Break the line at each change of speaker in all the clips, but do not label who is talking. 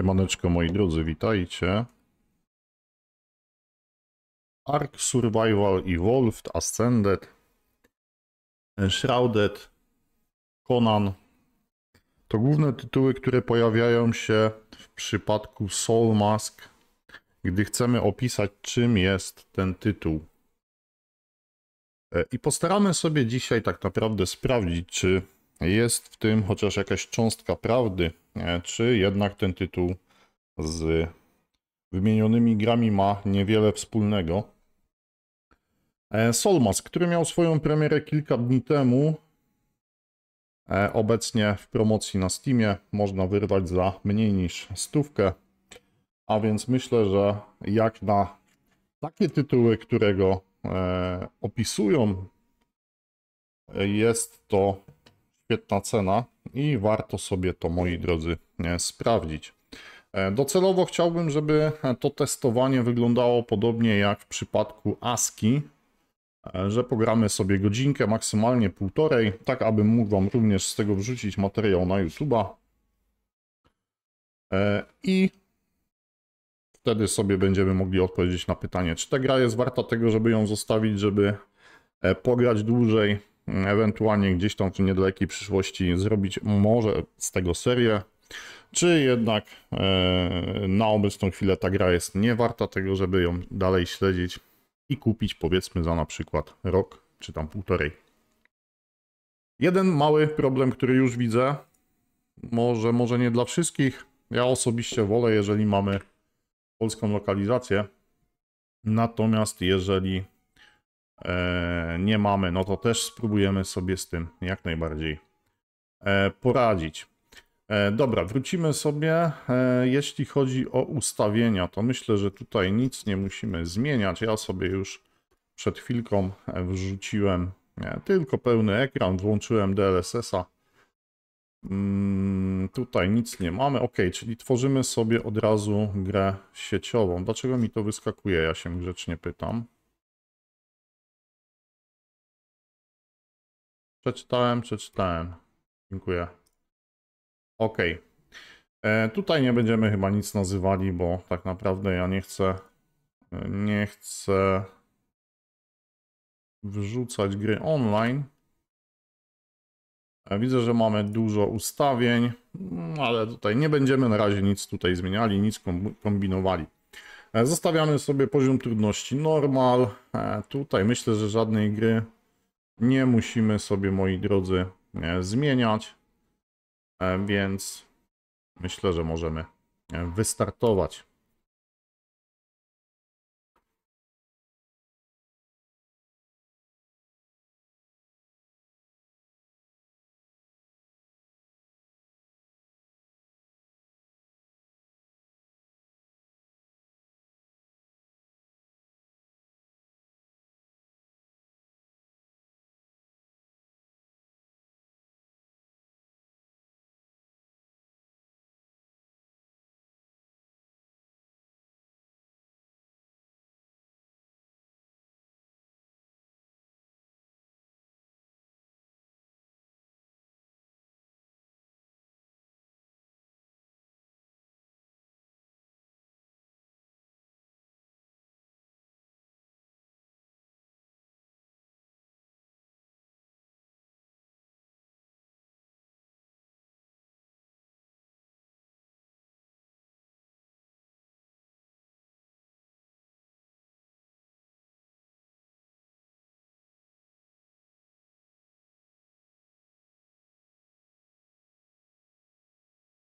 Siemaneczko moi drodzy, witajcie. Ark Survival Evolved, Ascended, Shrouded, Conan. To główne tytuły, które pojawiają się w przypadku Soul Mask, gdy chcemy opisać czym jest ten tytuł. E, I postaramy sobie dzisiaj tak naprawdę sprawdzić, czy jest w tym chociaż jakaś cząstka prawdy, czy jednak ten tytuł z wymienionymi grami ma niewiele wspólnego. E, Solmas, który miał swoją premierę kilka dni temu, e, obecnie w promocji na Steamie można wyrwać za mniej niż stówkę, a więc myślę, że jak na takie tytuły, którego opisują, jest to świetna cena i warto sobie to, moi drodzy, sprawdzić. E, docelowo chciałbym, żeby to testowanie wyglądało podobnie jak w przypadku ASCII, e, że pogramy sobie godzinkę, maksymalnie półtorej, tak aby mógł Wam również z tego wrzucić materiał na YouTube'a. E, I wtedy sobie będziemy mogli odpowiedzieć na pytanie, czy ta gra jest warta tego, żeby ją zostawić, żeby pograć dłużej, ewentualnie gdzieś tam w niedalekiej przyszłości zrobić może z tego serię, czy jednak e, na obecną chwilę ta gra jest nie warta tego, żeby ją dalej śledzić i kupić powiedzmy za na przykład rok czy tam półtorej. Jeden mały problem, który już widzę, może, może nie dla wszystkich. Ja osobiście wolę, jeżeli mamy polską lokalizację. Natomiast jeżeli nie mamy, no to też spróbujemy sobie z tym jak najbardziej e, poradzić. E, dobra, wrócimy sobie. E, jeśli chodzi o ustawienia, to myślę, że tutaj nic nie musimy zmieniać. Ja sobie już przed chwilką e, wrzuciłem tylko pełny ekran, włączyłem DLSS-a. Mm, tutaj nic nie mamy. Ok, czyli tworzymy sobie od razu grę sieciową. Dlaczego mi to wyskakuje? Ja się grzecznie pytam. Przeczytałem, przeczytałem. Dziękuję. Ok. E, tutaj nie będziemy chyba nic nazywali, bo tak naprawdę ja nie chcę nie chcę wrzucać gry online. E, widzę, że mamy dużo ustawień, mm, ale tutaj nie będziemy na razie nic tutaj zmieniali, nic kombinowali. E, zostawiamy sobie poziom trudności normal. E, tutaj myślę, że żadnej gry nie musimy sobie, moi drodzy, zmieniać. E, więc myślę, że możemy e, wystartować.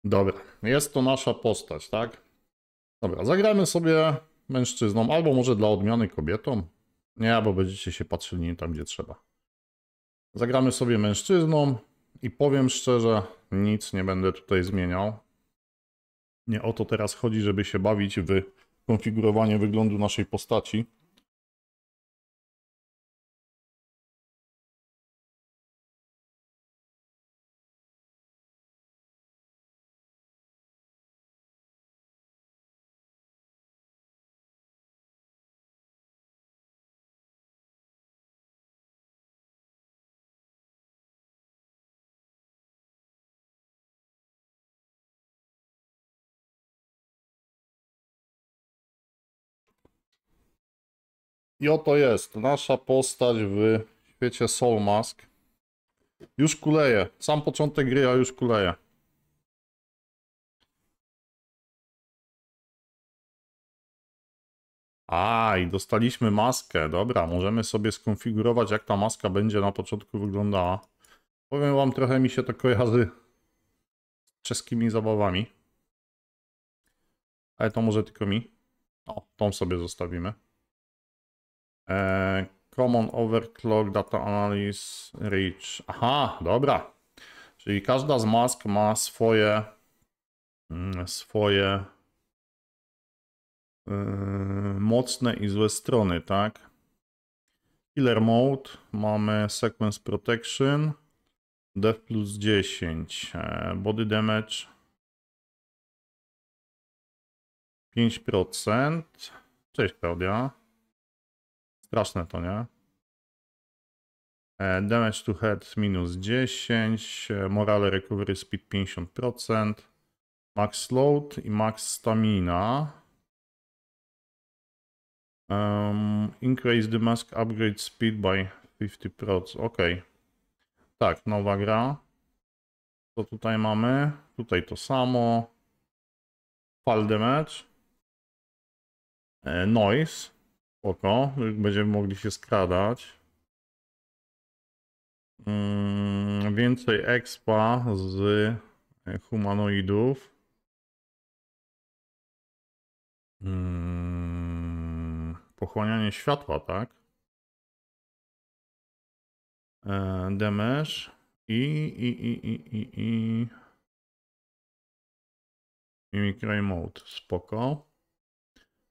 Dobra, jest to nasza postać, tak? Dobra, zagramy sobie mężczyzną, albo może dla odmiany kobietą. Nie, bo będziecie się patrzyli tam, gdzie trzeba. Zagramy sobie mężczyzną i powiem szczerze, nic nie będę tutaj zmieniał. Nie o to teraz chodzi, żeby się bawić w konfigurowanie wyglądu naszej postaci. I oto jest nasza postać w świecie Soul Mask. Już kuleje. Sam początek gry, a już kuleje. A, i dostaliśmy maskę. Dobra, możemy sobie skonfigurować, jak ta maska będzie na początku wyglądała. Powiem wam, trochę mi się to kojarzy z czeskimi zabawami. Ale to może tylko mi. O, tą sobie zostawimy. Eee, common Overclock Data Analysis Reach. Aha, dobra. Czyli każda z mask ma swoje mm, swoje yy, mocne i złe strony, tak? Killer Mode, mamy Sequence Protection, Def plus 10, e, Body Damage 5%. Cześć Klaudia. Straszne to, nie? E, Damage to head minus 10, e, Morale Recovery Speed 50%, Max Load i Max Stamina. Um, increase the mask upgrade speed by 50%. Ok. Tak, nowa gra. Co tutaj mamy? Tutaj to samo. Fall damage. E, noise. Oko. Będziemy mogli się skradać. Mm, więcej expa z e, humanoidów. Mm, pochłanianie światła, tak? E, damage i, i, i, i, i, i Mimicry Mode, spoko.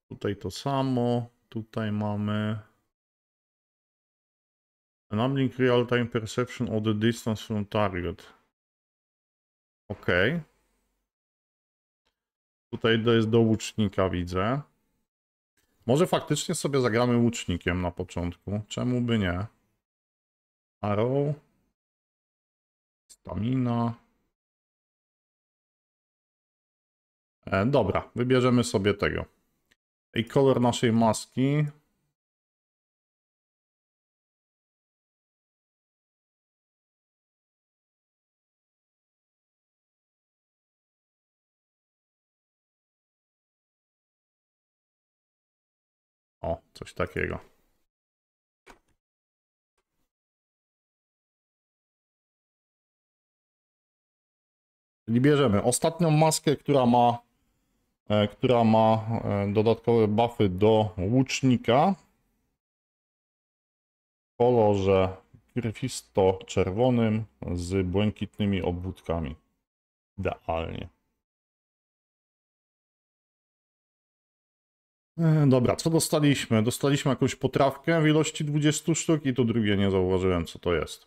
Tutaj to samo, tutaj mamy Enabling Real-Time Perception of the Distance from Target. Ok. Tutaj jest do łucznika, widzę. Może faktycznie sobie zagramy łucznikiem na początku. Czemu by nie? Arrow. Stamina. E, dobra, wybierzemy sobie tego. I kolor naszej maski. O, coś takiego. Czyli bierzemy ostatnią maskę, która ma, która ma e, dodatkowe buffy do łucznika w kolorze krwisto-czerwonym z błękitnymi obwódkami. Idealnie. E, Dobra, co dostaliśmy? Dostaliśmy jakąś potrawkę w ilości 20 sztuk i to drugie nie zauważyłem, co to jest.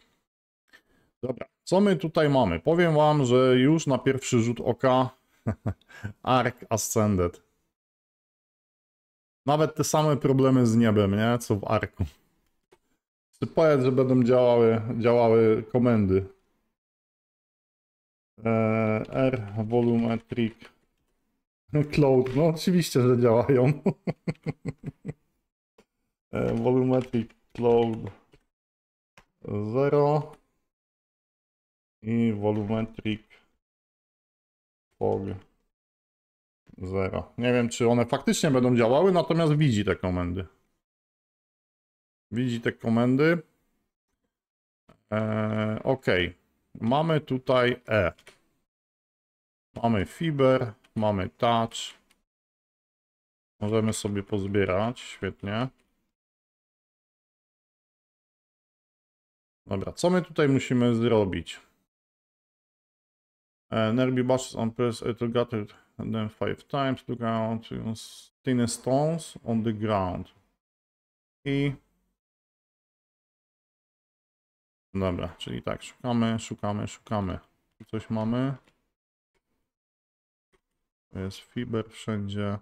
Dobra, co my tutaj mamy? Powiem wam, że już na pierwszy rzut oka Ark Ascended. Nawet te same problemy z niebem, nie? Co w Arku. Czy powiedz, że będą działały, działały komendy. Eee, R, volumetric, cloud. No oczywiście, że działają. eee, volumetric cloud 0 i volumetric fog 0. Nie wiem, czy one faktycznie będą działały, natomiast widzi te komendy. Widzi te komendy. Eee, ok. Mamy tutaj E. Mamy fiber, mamy touch. Możemy sobie pozbierać, świetnie. Dobra, co my tutaj musimy zrobić? Uh, Nerby bashes on press to gather them five times to ground use thin stones on the ground. I dobra, czyli tak, szukamy, szukamy, szukamy. Coś mamy. Jest fiber wszędzie.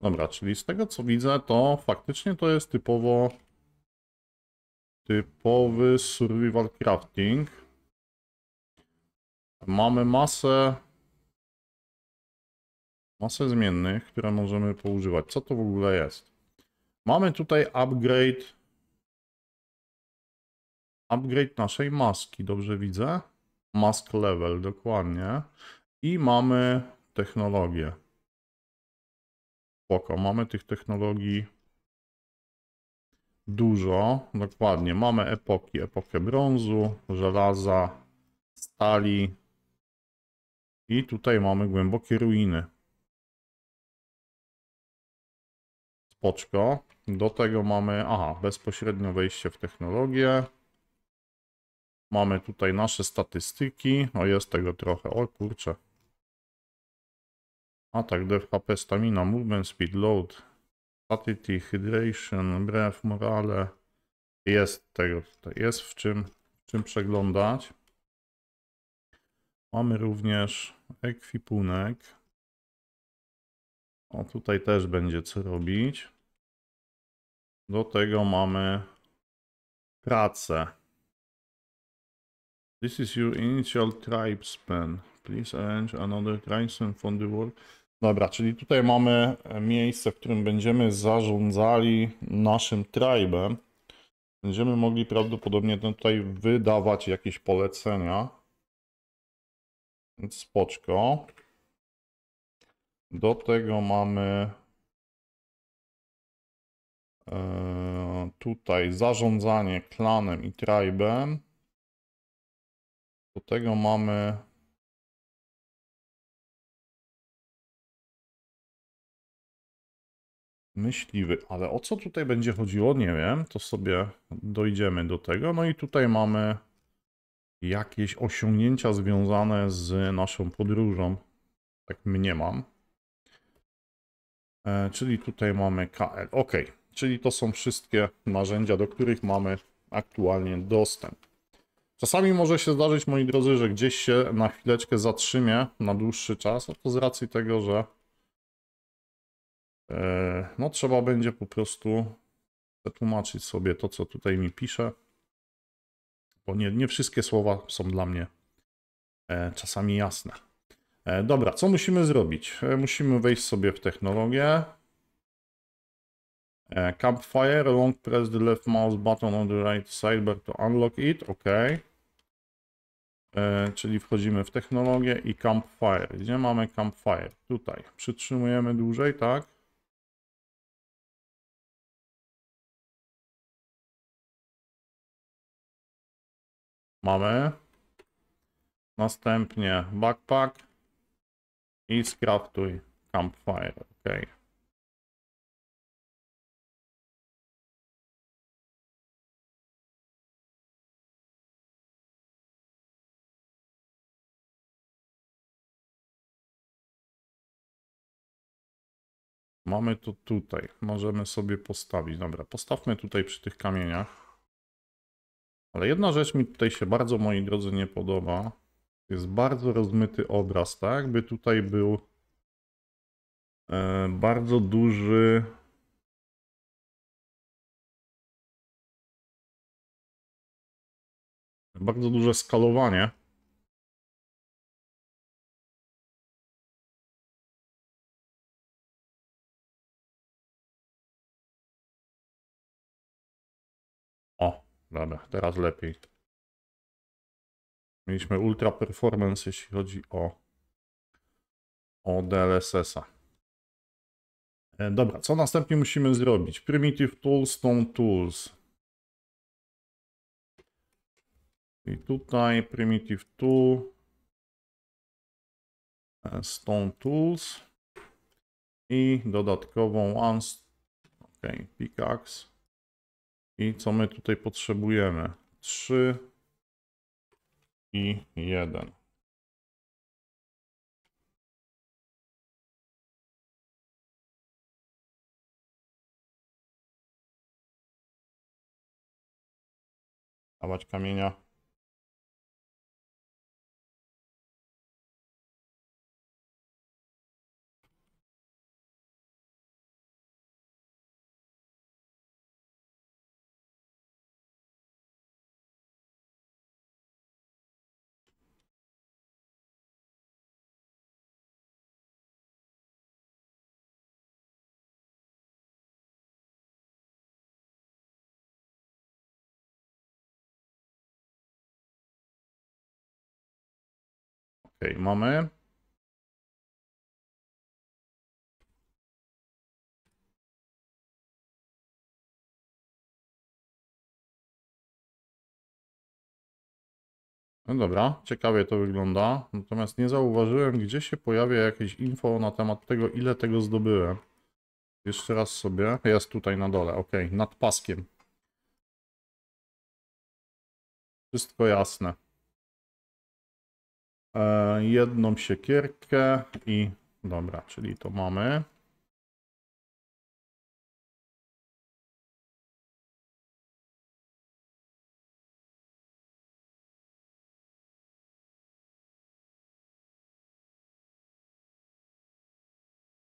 Dobra, czyli z tego co widzę, to faktycznie to jest typowo typowy survival crafting. Mamy masę masę zmiennych, które możemy poużywać. Co to w ogóle jest? Mamy tutaj upgrade upgrade naszej maski, dobrze widzę? Mask level, dokładnie. I mamy technologię. Spoko, mamy tych technologii dużo, dokładnie. Mamy epoki, epokę brązu, żelaza, stali i tutaj mamy głębokie ruiny. Spoczko. Do tego mamy, aha, bezpośrednio wejście w technologię. Mamy tutaj nasze statystyki. O, jest tego trochę. O kurczę. Atak, def, HP, stamina, movement, speed, load, satiety, hydration, breath, morale. Jest tego tutaj. Jest w czym, w czym przeglądać. Mamy również ekwipunek. O, tutaj też będzie co robić. Do tego mamy pracę. This is your initial tribe span. Please arrange another tribe span from the world. Dobra, czyli tutaj mamy miejsce, w którym będziemy zarządzali naszym tribem. Będziemy mogli prawdopodobnie tutaj wydawać jakieś polecenia. Więc spoczko. Do tego mamy e, tutaj zarządzanie klanem i tribem. Do tego mamy myśliwy, ale o co tutaj będzie chodziło, nie wiem, to sobie dojdziemy do tego. No i tutaj mamy jakieś osiągnięcia związane z naszą podróżą. Tak mniemam. E, czyli tutaj mamy KL. Ok, czyli to są wszystkie narzędzia, do których mamy aktualnie dostęp. Czasami może się zdarzyć, moi drodzy, że gdzieś się na chwileczkę zatrzymię na dłuższy czas, a to z racji tego, że no trzeba będzie po prostu przetłumaczyć sobie to, co tutaj mi pisze, bo nie, nie wszystkie słowa są dla mnie e, czasami jasne. E, dobra, co musimy zrobić? Musimy wejść sobie w technologię. Campfire, long press the left mouse button on the right sidebar to unlock it, ok. E, czyli wchodzimy w technologię i Campfire. Gdzie mamy Campfire? Tutaj. Przytrzymujemy dłużej, tak? Mamy. Następnie backpack i skraftuj Campfire. OK. Mamy to tutaj. Możemy sobie postawić. Dobra, postawmy tutaj przy tych kamieniach. Ale jedna rzecz mi tutaj się bardzo, moi drodzy, nie podoba. Jest bardzo rozmyty obraz, tak? Jakby tutaj był e, bardzo duży. Bardzo duże skalowanie. Dobra, teraz lepiej. Mieliśmy ultra performance, jeśli chodzi o, o DLSS-a. E, dobra, co następnie musimy zrobić? Primitive Tools, Stone Tools. I tutaj Primitive Tool, e, Stone Tools i dodatkową One, ok, Pickaxe. I co my tutaj potrzebujemy? 3 i 1. Dawać kamienia. Ok, mamy. No dobra, ciekawie to wygląda. Natomiast nie zauważyłem, gdzie się pojawia jakieś info na temat tego, ile tego zdobyłem. Jeszcze raz sobie. Jest tutaj na dole, ok, nad paskiem. Wszystko jasne. E, jedną siekierkę i dobra, czyli to mamy.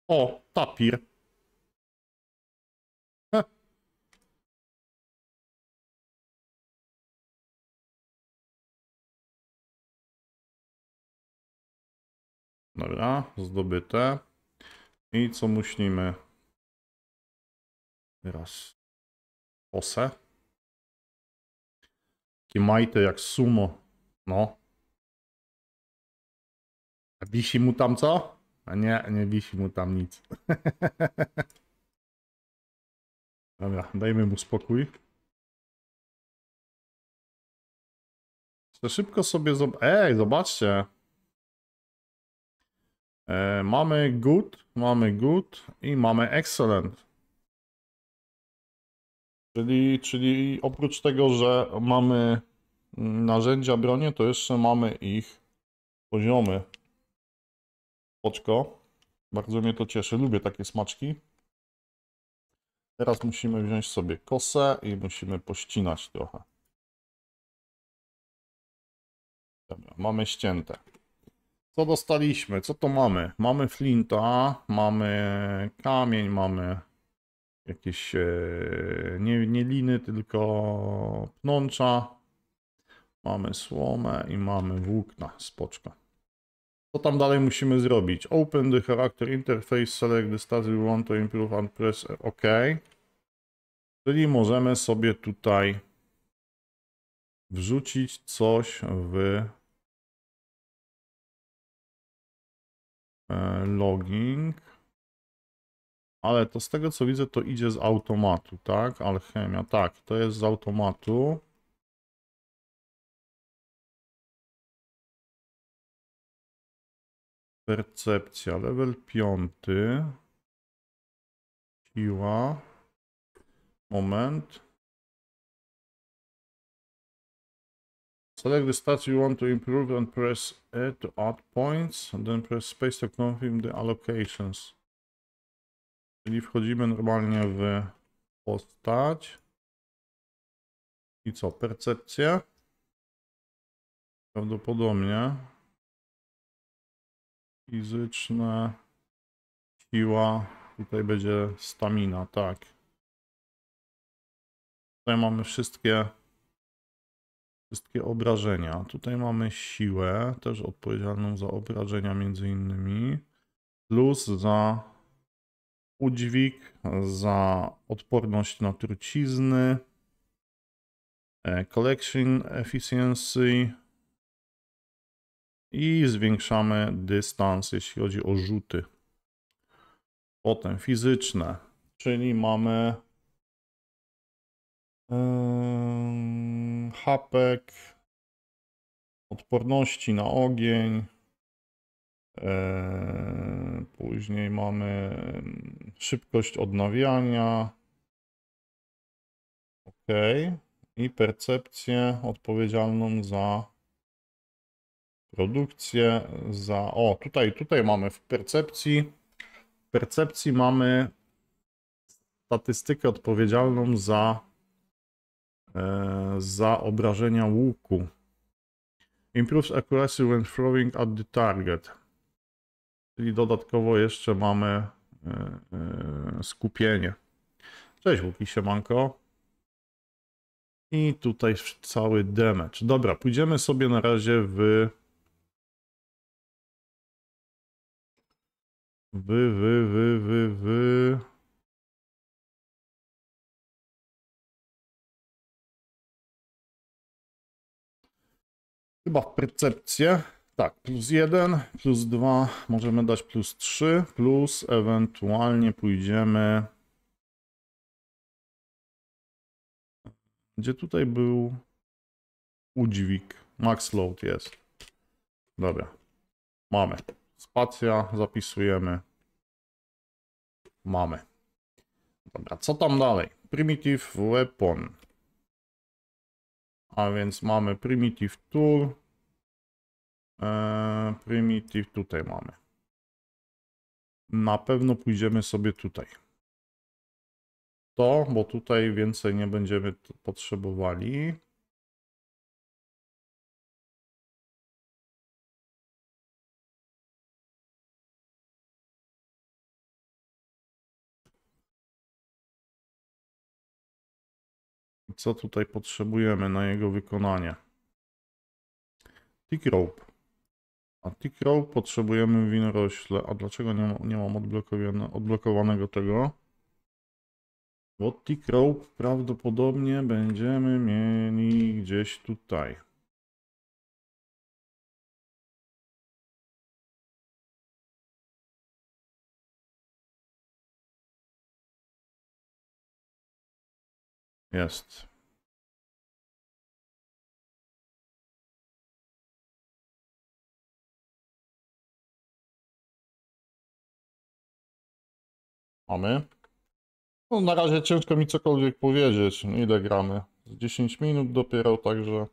O, tapir. Dobra, zdobyte. I co musimy? Teraz osę. Takie majty jak sumo. No. A wisi mu tam co? A nie, nie wisi mu tam nic. Dobra, dajmy mu spokój. Chcę szybko sobie. Ej, zobaczcie. E, mamy good, mamy good i mamy excellent. Czyli, czyli oprócz tego, że mamy narzędzia bronie, to jeszcze mamy ich poziomy. Oczko. Bardzo mnie to cieszy. Lubię takie smaczki. Teraz musimy wziąć sobie kosę i musimy pościnać trochę. Dobra, mamy ścięte. Co dostaliśmy? Co to mamy? Mamy flinta, mamy kamień, mamy jakieś e, nie, nie liny, tylko pnącza. Mamy słomę i mamy włókna, spoczka. Co tam dalej musimy zrobić? Open the character interface, select the stats we want to improve and press OK. Czyli możemy sobie tutaj wrzucić coś w logging. Ale to z tego co widzę to idzie z automatu, tak? Alchemia, tak, to jest z automatu. Percepcja, level 5. Siła. Moment. Select the stats you want to improve and press E to add points, and then press space to confirm the allocations. Czyli wchodzimy normalnie w postać. I co? Percepcję? Prawdopodobnie. Fizyczne. Siła. Tutaj będzie stamina, tak. Tutaj mamy wszystkie wszystkie obrażenia. Tutaj mamy siłę, też odpowiedzialną za obrażenia między innymi. Plus za udźwig, za odporność na trucizny. e, Collection efficiency, i zwiększamy dystans, jeśli chodzi o rzuty. Potem fizyczne, czyli mamy yy, hapek, odporności na ogień. Yy, później mamy szybkość odnawiania. OK. I percepcję odpowiedzialną za produkcję za. O, tutaj, tutaj mamy w percepcji. W percepcji mamy statystykę odpowiedzialną za, za obrażenia łuku. Improves accuracy when throwing at the target. Czyli dodatkowo jeszcze mamy e, e, skupienie. Cześć Łuki, siemanko. I tutaj cały damage. Dobra, pójdziemy sobie na razie w Wy, wy, wy, wy, wy. Chyba w percepcję. Tak, plus 1, plus 2, możemy dać plus 3, plus ewentualnie pójdziemy. Gdzie tutaj był udźwig? Max load jest. Dobra. Mamy. Spacja, zapisujemy. Mamy. Dobra, co tam dalej? Primitive weapon. A więc mamy primitive tool. Eee, primitive tutaj mamy. Na pewno pójdziemy sobie tutaj. To, bo tutaj więcej nie będziemy potrzebowali. Co tutaj potrzebujemy na jego wykonanie? Tick rope. A tick rope potrzebujemy w winorośle. A dlaczego nie, nie mam odblokowane, odblokowanego tego? Bo tick rope prawdopodobnie będziemy mieli gdzieś tutaj. Jest. Mamy. No, na razie ciężko mi cokolwiek powiedzieć. Ile gramy? Z 10 minut dopiero, także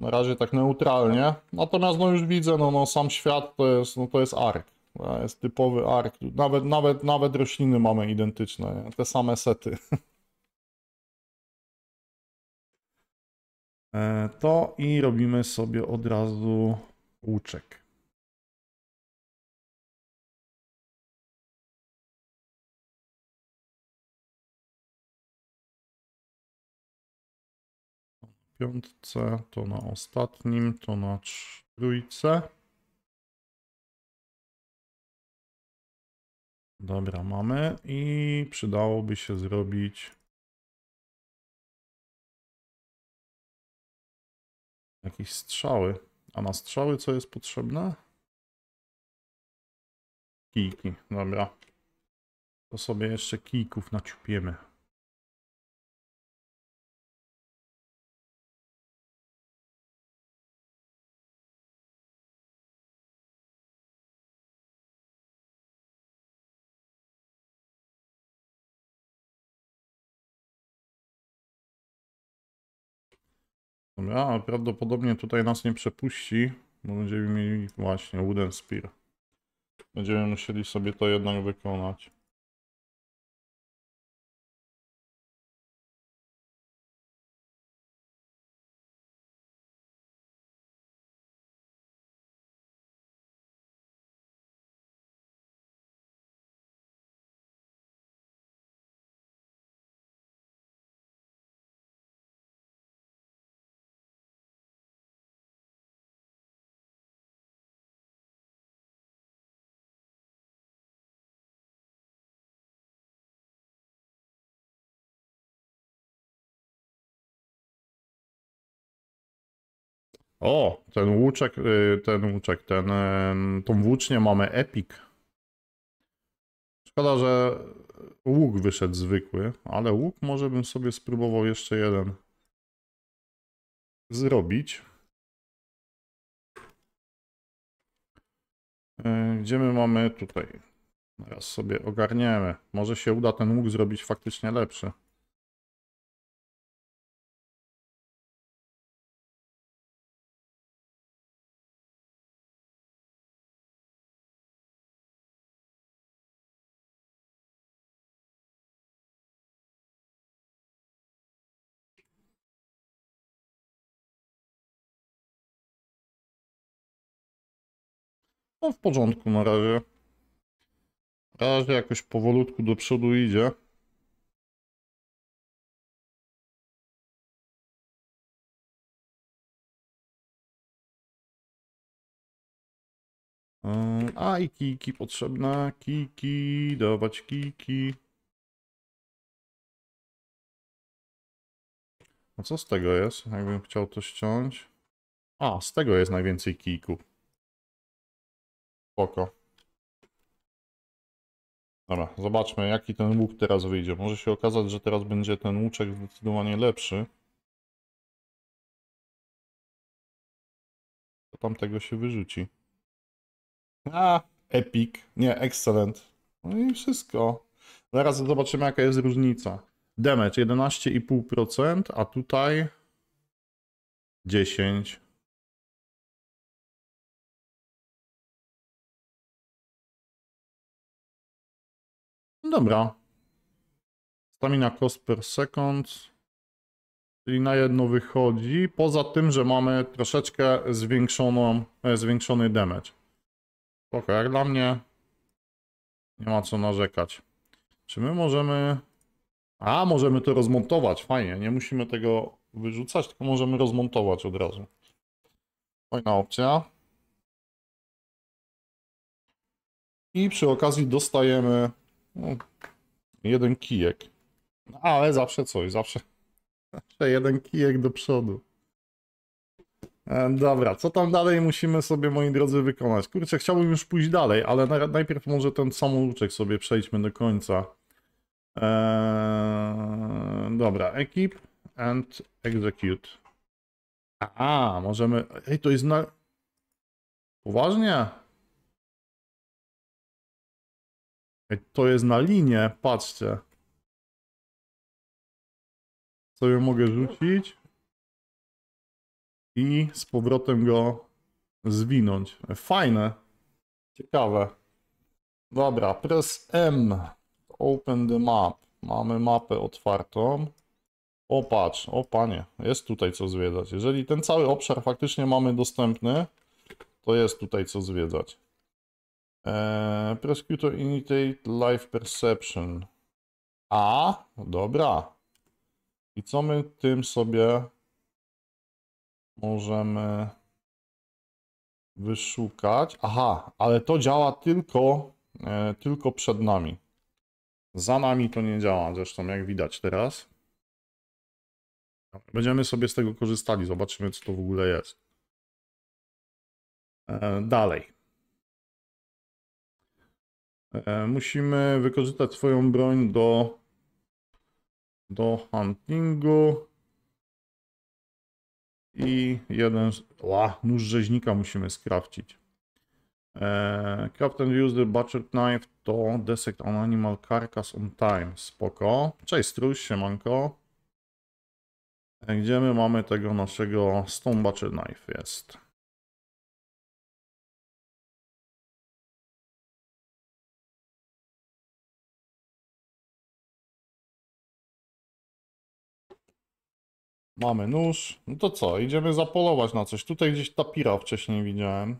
na razie tak neutralnie. Natomiast no już widzę, no, no sam świat to jest, no to jest ark. To jest typowy ark. Nawet, nawet, nawet rośliny mamy identyczne, nie? te same sety. To i robimy sobie od razu łuczek. piątce, to na ostatnim, to na trójce. Dobra, mamy i przydałoby się zrobić jakieś strzały. A na strzały co jest potrzebne? Kijki, dobra. To sobie jeszcze kijków naciupiemy. Dobra, ale prawdopodobnie tutaj nas nie przepuści, bo będziemy mieli właśnie Wooden Spear. Będziemy musieli sobie to jednak wykonać. O, ten łuczek, y, ten łuczek, ten, tą włócznię mamy epic. Szkoda, że łuk wyszedł zwykły, ale łuk może bym sobie spróbował jeszcze jeden zrobić. Y, Gdzie my mamy tutaj? Teraz sobie ogarniemy. Może się uda ten łuk zrobić faktycznie lepszy. No w porządku na razie. Na razie jakoś powolutku do przodu idzie. Ym, A i kijki potrzebne. Kijki, dawać kijki. A co z tego jest? Jakbym chciał to ściąć. A, z tego jest najwięcej kijków. Spoko. Dobra, zobaczmy jaki ten łuk teraz wyjdzie. Może się okazać, że teraz będzie ten łuczek zdecydowanie lepszy. To tamtego się wyrzuci. A, epic. Nie, excellent. No i wszystko. Zaraz zobaczymy jaka jest różnica. Damage 11,5%, a tutaj 10. Dobra. Stamina cost per second. Czyli na jedno wychodzi. Poza tym, że mamy troszeczkę zwiększoną, e, zwiększony damage. Spoko, jak dla mnie nie ma co narzekać. Czy my możemy... A, możemy to rozmontować, fajnie. Nie musimy tego wyrzucać, tylko możemy rozmontować od razu. Fajna opcja. I przy okazji dostajemy no, jeden kijek. No, ale zawsze coś, zawsze, zawsze jeden kijek do przodu. E, Dobra, co tam dalej musimy sobie, moi drodzy, wykonać? Kurczę, chciałbym już pójść dalej, ale na, najpierw może ten samouczek sobie przejdźmy do końca. Eee, dobra, equip and execute. A, możemy... Ej, to jest na... Poważnie? Ej, to jest na linię, patrzcie. Sobie mogę rzucić i z powrotem go zwinąć. Fajne. Ciekawe. Dobra, press M. Open the map. Mamy mapę otwartą. O patrz, o panie, jest tutaj co zwiedzać. Jeżeli ten cały obszar faktycznie mamy dostępny, to jest tutaj co zwiedzać. Eee, Prosecutor Imitate Life Perception. A, dobra. I co my tym sobie możemy wyszukać? Aha, ale to działa tylko, e, tylko przed nami. Za nami to nie działa, zresztą jak widać teraz. Będziemy sobie z tego korzystali, zobaczymy co to w ogóle jest. E, Dalej. E, Musimy wykorzystać swoją broń do, do huntingu. I jeden. z- Ła, nóż rzeźnika musimy skrawcić. E, craft use the butcher knife to dissect an animal carcass on time. Spoko. Cześć, strój, siemanko. E, Gdzie my mamy tego naszego stone butcher knife? Jest. Mamy nóż. No to co? Idziemy zapolować na coś. Tutaj gdzieś tapira wcześniej widziałem.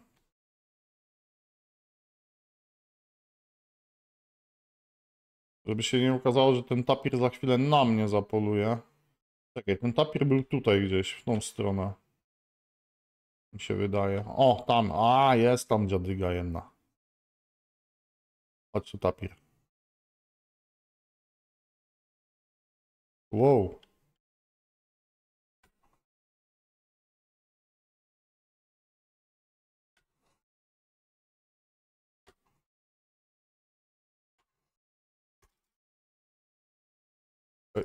Żeby się nie okazało, że ten tapir za chwilę na mnie zapoluje. Czekaj, ten tapir był tutaj gdzieś, w tą stronę. Mi się wydaje. O, tam. A, jest tam dziadyga jedna. Chodź tu tapir. Wow.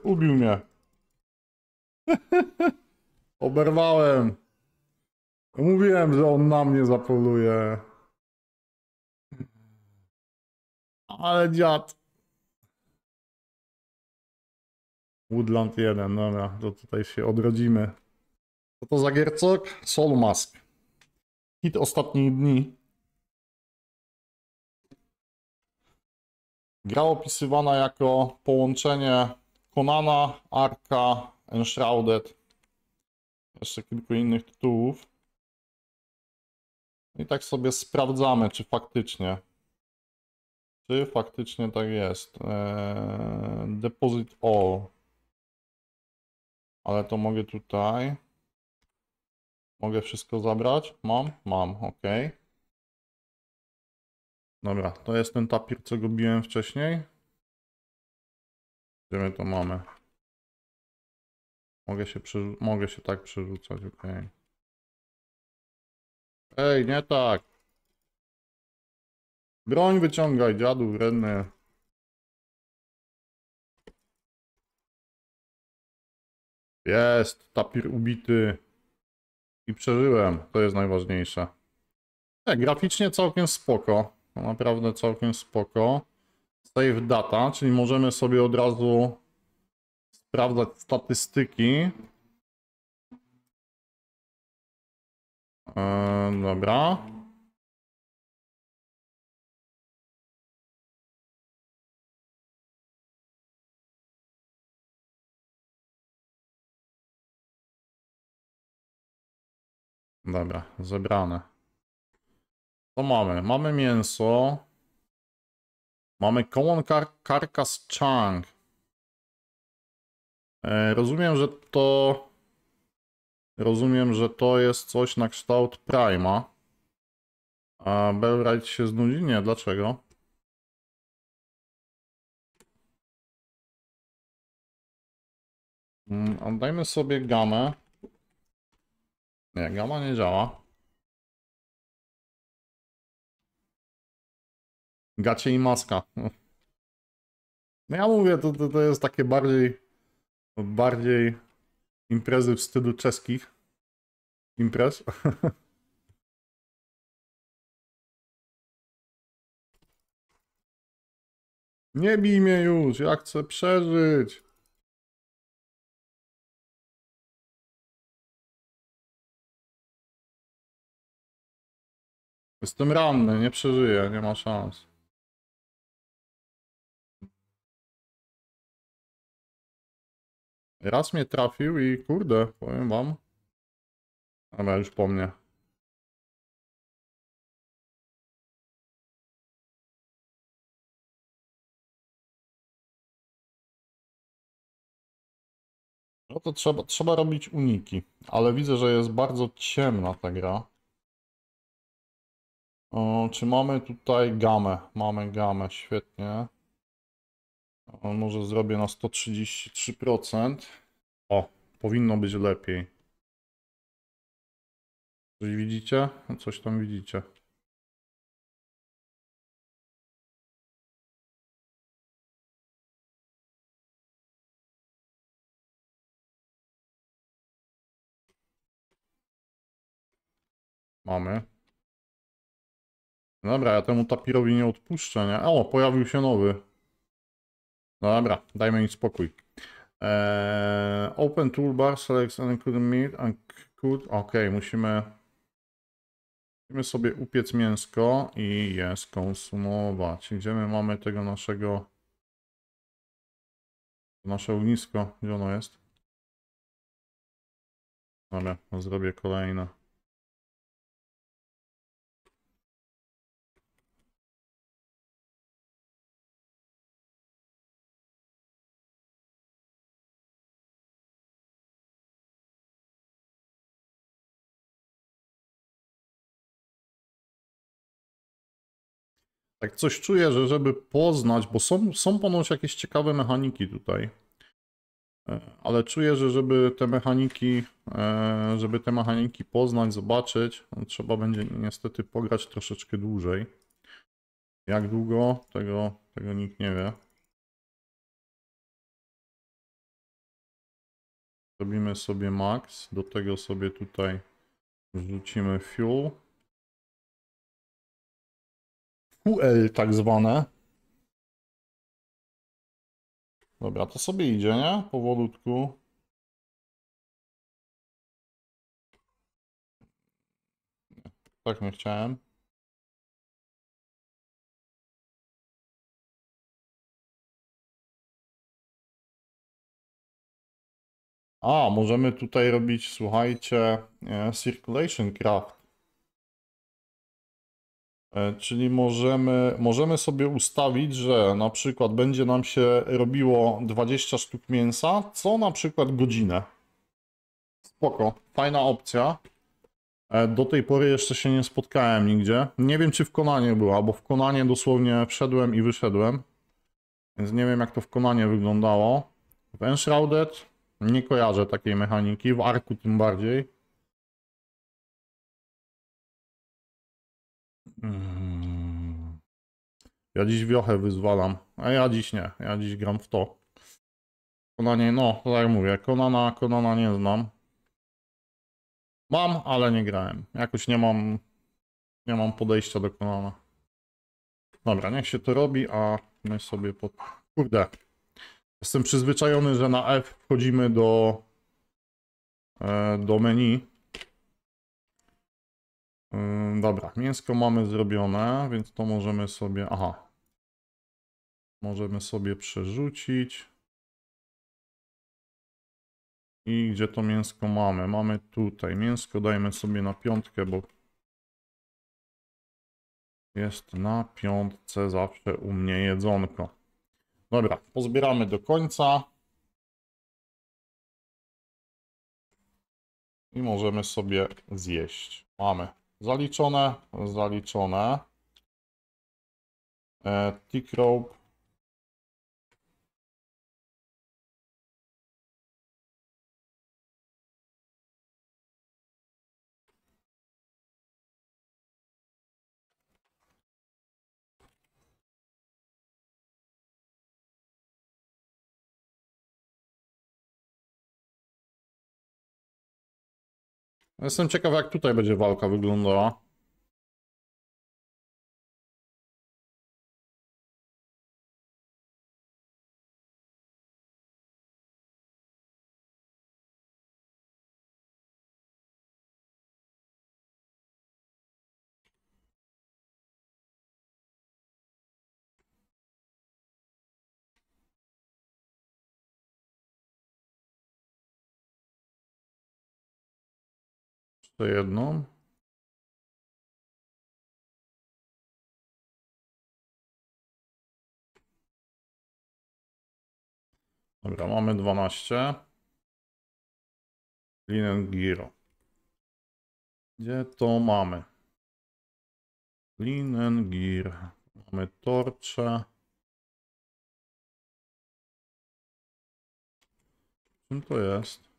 Ubił mnie. Oberwałem. Mówiłem, że on na mnie zapoluje. Ale dziad. Woodland 1, dobra, to tutaj się odrodzimy. Co to za giercok? Soul Mask. Hit ostatnich dni. Gra opisywana jako połączenie Konana, Arka, Enshrouded. Jeszcze kilku innych tytułów. I tak sobie sprawdzamy, czy faktycznie. Czy faktycznie tak jest. Eee, deposit all. Ale to mogę tutaj. Mogę wszystko zabrać? Mam? Mam, ok. Dobra, to jest ten tapir, co go biłem wcześniej. Gdzie my to mamy? Mogę się, mogę się tak przerzucać, ok. Ej, nie tak. Broń wyciągaj, dziadu wredny. Jest, tapir ubity. I przeżyłem, to jest najważniejsze. Nie, graficznie całkiem spoko. Naprawdę całkiem spoko. Save data, czyli możemy sobie od razu sprawdzać statystyki. Eee, dobra. Dobra, zebrane. Co mamy? Mamy mięso. Mamy common car carcass chunk. E, rozumiem, że to... Rozumiem, że to jest coś na kształt Prima. A Bellrite się znudzi? Nie, dlaczego? Mm, Oddajmy sobie gamę. Nie, gama nie działa. Gacie i maska. No ja mówię, to, to, to jest takie bardziej bardziej imprezy w stylu czeskich imprez. Nie bij mnie już, ja chcę przeżyć. Jestem ranny, nie przeżyję, nie ma szans. Raz mnie trafił i kurde, powiem wam. Dobra, już po mnie. No to trzeba, trzeba robić uniki, ale widzę, że jest bardzo ciemna ta gra. O, czy mamy tutaj gamę? Mamy gamę, świetnie. Może zrobię na 133%. O, powinno być lepiej. Coś widzicie? Coś tam widzicie. Mamy. Dobra, ja temu tapirowi nie odpuszczę, nie? O, pojawił się nowy. Dobra, dajmy im spokój. Eee, open toolbar, select and could meat and could. Ok, musimy. Musimy sobie upiec mięsko i je skonsumować. Gdzie my mamy tego naszego. Nasze ognisko, gdzie ono jest? Dobra, zrobię kolejne. Tak coś czuję, że żeby poznać, bo są, są ponoć jakieś ciekawe mechaniki tutaj. E, Ale czuję, że żeby te mechaniki, e, żeby te mechaniki poznać, zobaczyć, trzeba będzie niestety pograć troszeczkę dłużej. Jak długo? Tego, tego nikt nie wie. Robimy sobie max, do tego sobie tutaj wrzucimy fuel. QL tak zwane. Dobra, to sobie idzie, nie? Powolutku. Tak nie chciałem. A, możemy tutaj robić, słuchajcie, e, circulation craft. E, Czyli możemy, możemy sobie ustawić, że na przykład będzie nam się robiło 20 sztuk mięsa, co na przykład godzinę. Spoko, fajna opcja. E, Do tej pory jeszcze się nie spotkałem nigdzie. Nie wiem, czy w Konanie była, bo w Konanie dosłownie wszedłem i wyszedłem. Więc nie wiem, jak to w Konanie wyglądało. W Enshrouded nie kojarzę takiej mechaniki, w Arku tym bardziej. Ja dziś wiochę wyzwalam, a ja dziś nie. Ja dziś gram w to. Konanie, no, tak mówię, Konana, Konana nie znam. Mam, ale nie grałem. Jakoś nie mam, nie mam podejścia do Konana. Dobra, niech się to robi, a my sobie pod... Kurde. Jestem przyzwyczajony, że na F wchodzimy do, e, do menu. Ym, Dobra, mięsko mamy zrobione, więc to możemy sobie. Aha. Możemy sobie przerzucić. I gdzie to mięsko mamy? Mamy tutaj. Mięsko dajmy sobie na piątkę, bo jest na piątce zawsze u mnie jedzonko. Dobra, pozbieramy do końca. I możemy sobie zjeść. Mamy zaliczone, zaliczone. E, tick rope. Jestem ciekaw, jak tutaj będzie walka wyglądała. Jeszcze jedną. Dobra, mamy 12. Linen Giro. Gdzie to mamy? Linen Gear. Mamy torcze. Czym to jest?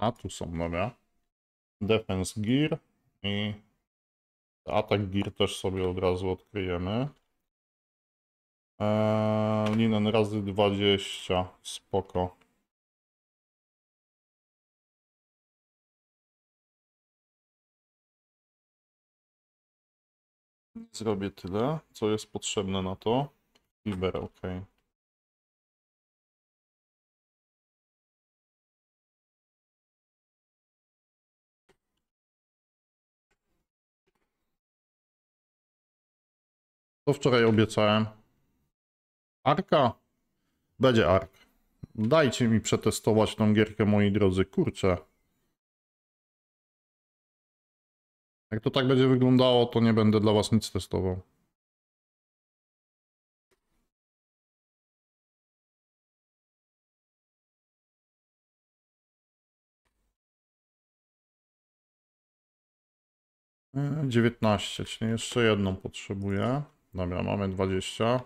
A tu są, dobra. Defense Gear i Attack Gear też sobie od razu odkryjemy. Eee, linen razy 20, spoko. Zrobię tyle, co jest potrzebne na to. Fiber, ok. To wczoraj obiecałem. Arka? Będzie Ark. Dajcie mi przetestować tą gierkę, moi drodzy. Kurczę. Jak to tak będzie wyglądało, to nie będę dla was nic testował. E, 19, czyli jeszcze jedną potrzebuję. Dobra, mamy 20.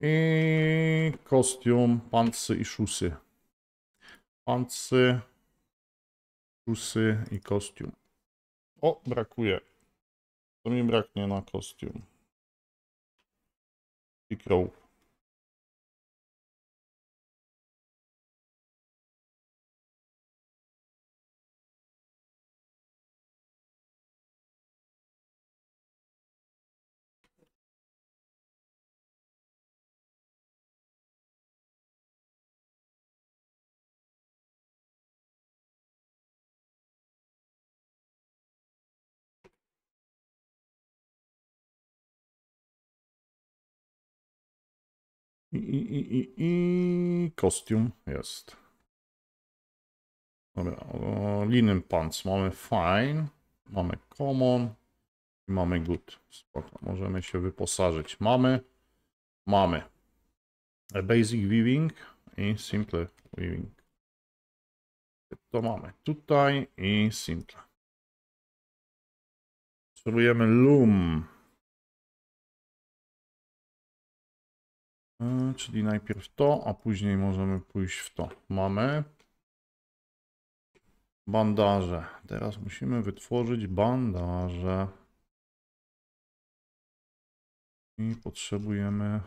I kostium, pancy i szusy. Pancy, szusy i kostium. O, brakuje. To mi braknie na kostium. I crow. I, i, i, i, i kostium jest. Dobra, linen pants mamy fine, mamy common i mamy good. Spoko, możemy się wyposażyć. Mamy, mamy A basic weaving i simple weaving. To mamy tutaj i simple. Potrzebujemy loom. Czyli najpierw to, a później możemy pójść w to. Mamy. Bandaże. Teraz musimy wytworzyć bandaże. I potrzebujemy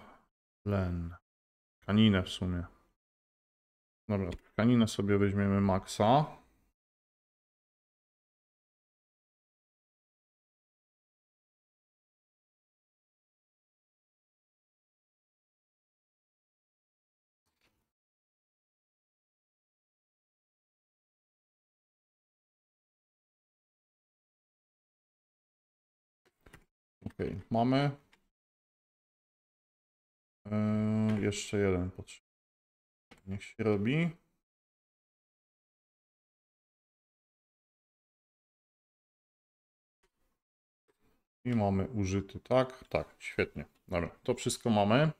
tlen. Kaninę w sumie. Dobra, kaninę sobie weźmiemy maksa. Okej, mamy. Yy, jeszcze jeden potrzebny. Niech się robi. I mamy użyty, tak? Tak, świetnie. Dobra, to wszystko mamy.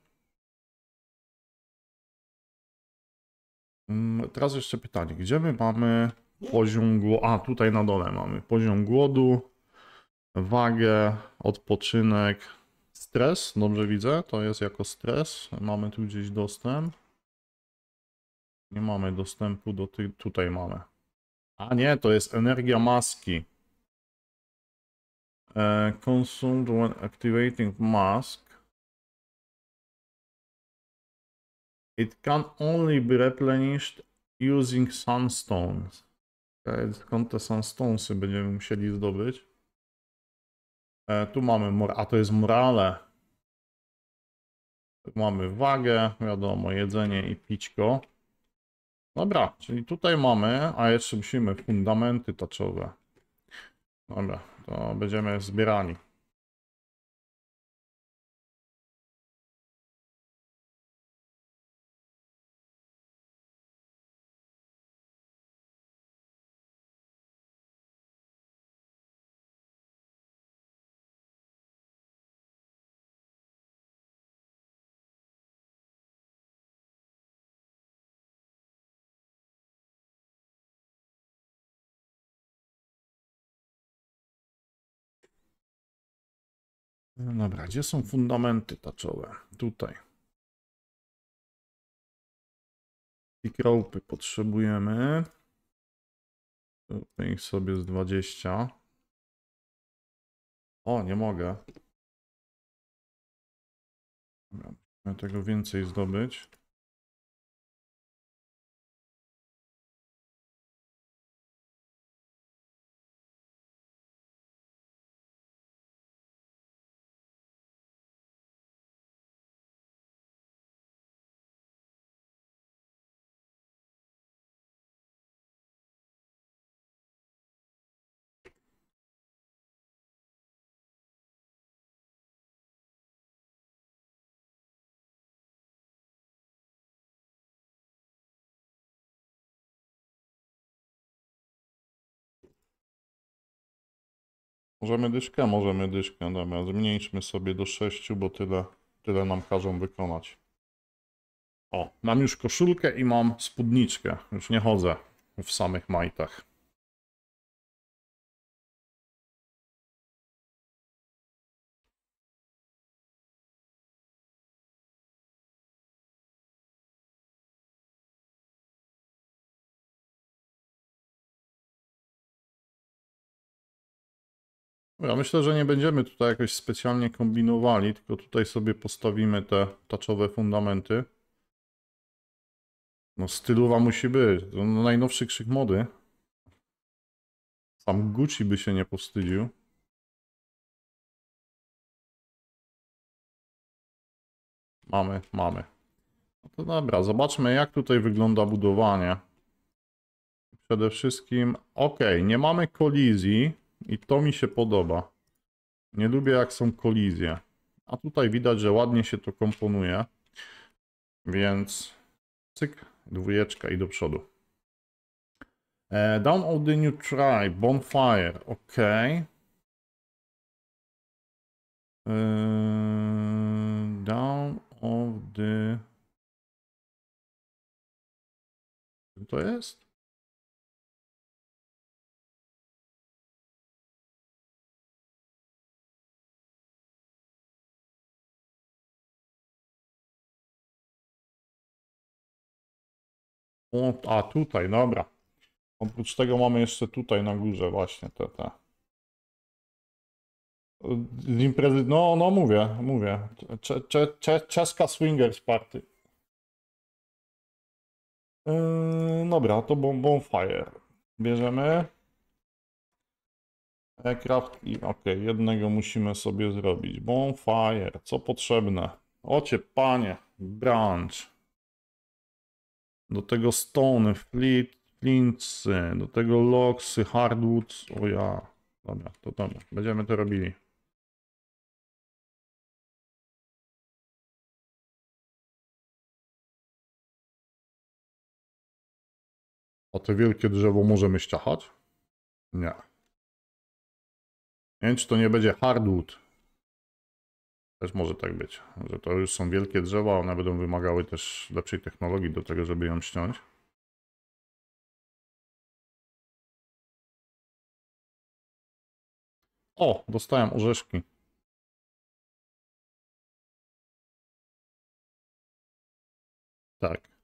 Mm, Teraz jeszcze pytanie, gdzie my mamy poziom głodu? A, tutaj na dole mamy poziom głodu, wagę, odpoczynek, stres, dobrze widzę, to jest jako stres. Mamy tu gdzieś dostęp. Nie mamy dostępu do tych, tutaj mamy. A nie, to jest energia maski. E, consumed when activating mask. It can only be replenished using sunstones. Okay, skąd te sunstonesy będziemy musieli zdobyć? E, tu mamy, mor- a to jest morale. Tu Mamy wagę, wiadomo, jedzenie i pićko. Dobra, czyli tutaj mamy, a jeszcze musimy fundamenty taczowe. Dobra, to będziemy zbierani. No Dobra, gdzie są fundamenty taczowe? Tutaj. Rope'y potrzebujemy. Zróbmy ich sobie z 20. O, nie mogę. Dobra, musimy tego więcej zdobyć. Możemy dyszkę? Możemy dyszkę. Dobra, zmniejszmy sobie do 6, bo tyle, tyle nam każą wykonać. O, mam już koszulkę i mam spódniczkę. Już nie chodzę w samych majtach. Ja myślę, że nie będziemy tutaj jakoś specjalnie kombinowali, tylko tutaj sobie postawimy te taczowe fundamenty. No stylowa musi być. To no, najnowszy krzyk mody. Sam Gucci by się nie powstydził. Mamy, mamy. No to dobra, zobaczmy jak tutaj wygląda budowanie. Przede wszystkim, ok, nie mamy kolizji i to mi się podoba. Nie lubię jak są kolizje. A tutaj widać, że ładnie się to komponuje. Więc cyk, dwójeczka i do przodu. E, down of the new tribe, bonfire, ok. E, down of the... To jest? A tutaj, dobra. Oprócz tego mamy jeszcze tutaj na górze właśnie te, te. Z imprezy, no, no mówię, mówię. Cze, cze, cze, czeska Swingers Party. Yy, dobra, to bon, Bonfire. Bierzemy. Aircraft i ok, jednego musimy sobie zrobić. Bonfire, co potrzebne? Ocie panie, branch. Do tego stony, fleet, flintsy, do tego logsy, hardwoods. O ja. Dobra, to dobra, będziemy to robili. A to wielkie drzewo możemy ściachać? Nie. Czy to nie będzie hardwood. Też może tak być, że to już są wielkie drzewa, one będą wymagały też lepszej technologii do tego, żeby ją ściąć. O, dostałem orzeszki. Tak.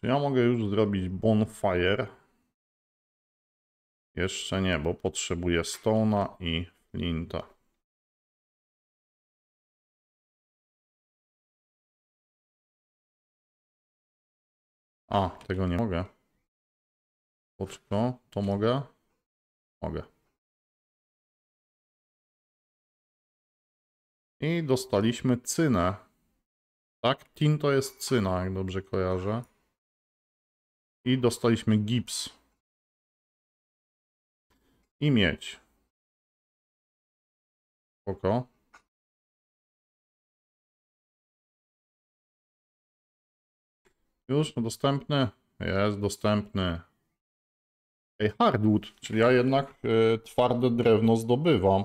Czy ja mogę już zrobić bonfire? Jeszcze nie, bo potrzebuję stone'a i flinta. A, tego nie mogę. Poczko, to mogę? Mogę. I dostaliśmy cynę. Tak, tin to jest cyna, jak dobrze kojarzę. I dostaliśmy gips. I miedź. Spoko. Już dostępny? Jest dostępny. Ej, hardwood, czyli ja jednak y, twarde drewno zdobywam.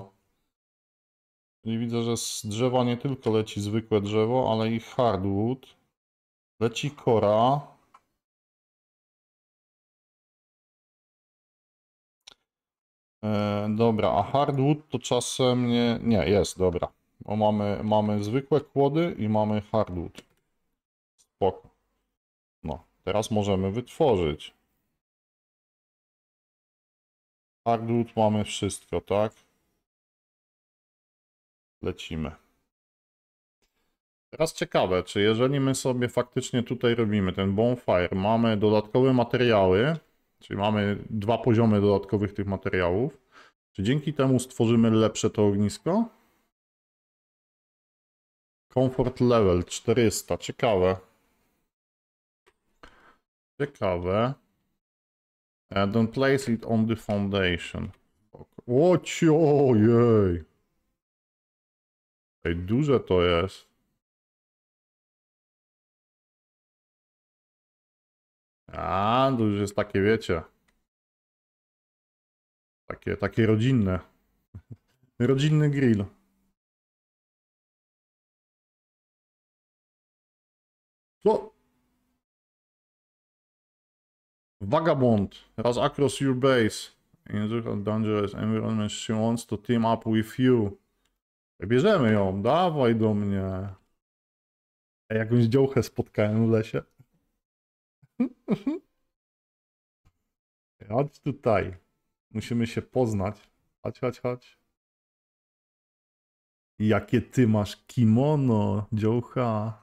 Czyli widzę, że z drzewa nie tylko leci zwykłe drzewo, ale i hardwood. Leci kora. E, dobra, a hardwood to czasem nie... Nie, jest, dobra. Bo mamy, mamy zwykłe kłody i mamy hardwood. Spoko. No, teraz możemy wytworzyć. Hardwood mamy wszystko, tak? Lecimy. Teraz ciekawe, czy jeżeli my sobie faktycznie tutaj robimy ten bonfire, mamy dodatkowe materiały, czyli mamy dwa poziomy dodatkowych tych materiałów, czy dzięki temu stworzymy lepsze to ognisko? Comfort level 400, ciekawe. Ciekawe. Uh, don't place it on the foundation. Ojej. Ej, duże to jest. A, to już jest takie, wiecie. Takie, takie rodzinne. Rodzinny grill. Co? Vagabond raz across your base. In a dangerous environment, she wants to team up with you. Bierzemy ją, dawaj do mnie. Jakąś dziołchę spotkałem w lesie. Chodź tutaj. Musimy się poznać. Chodź, chodź, chodź. Jakie ty masz kimono, dziołcha.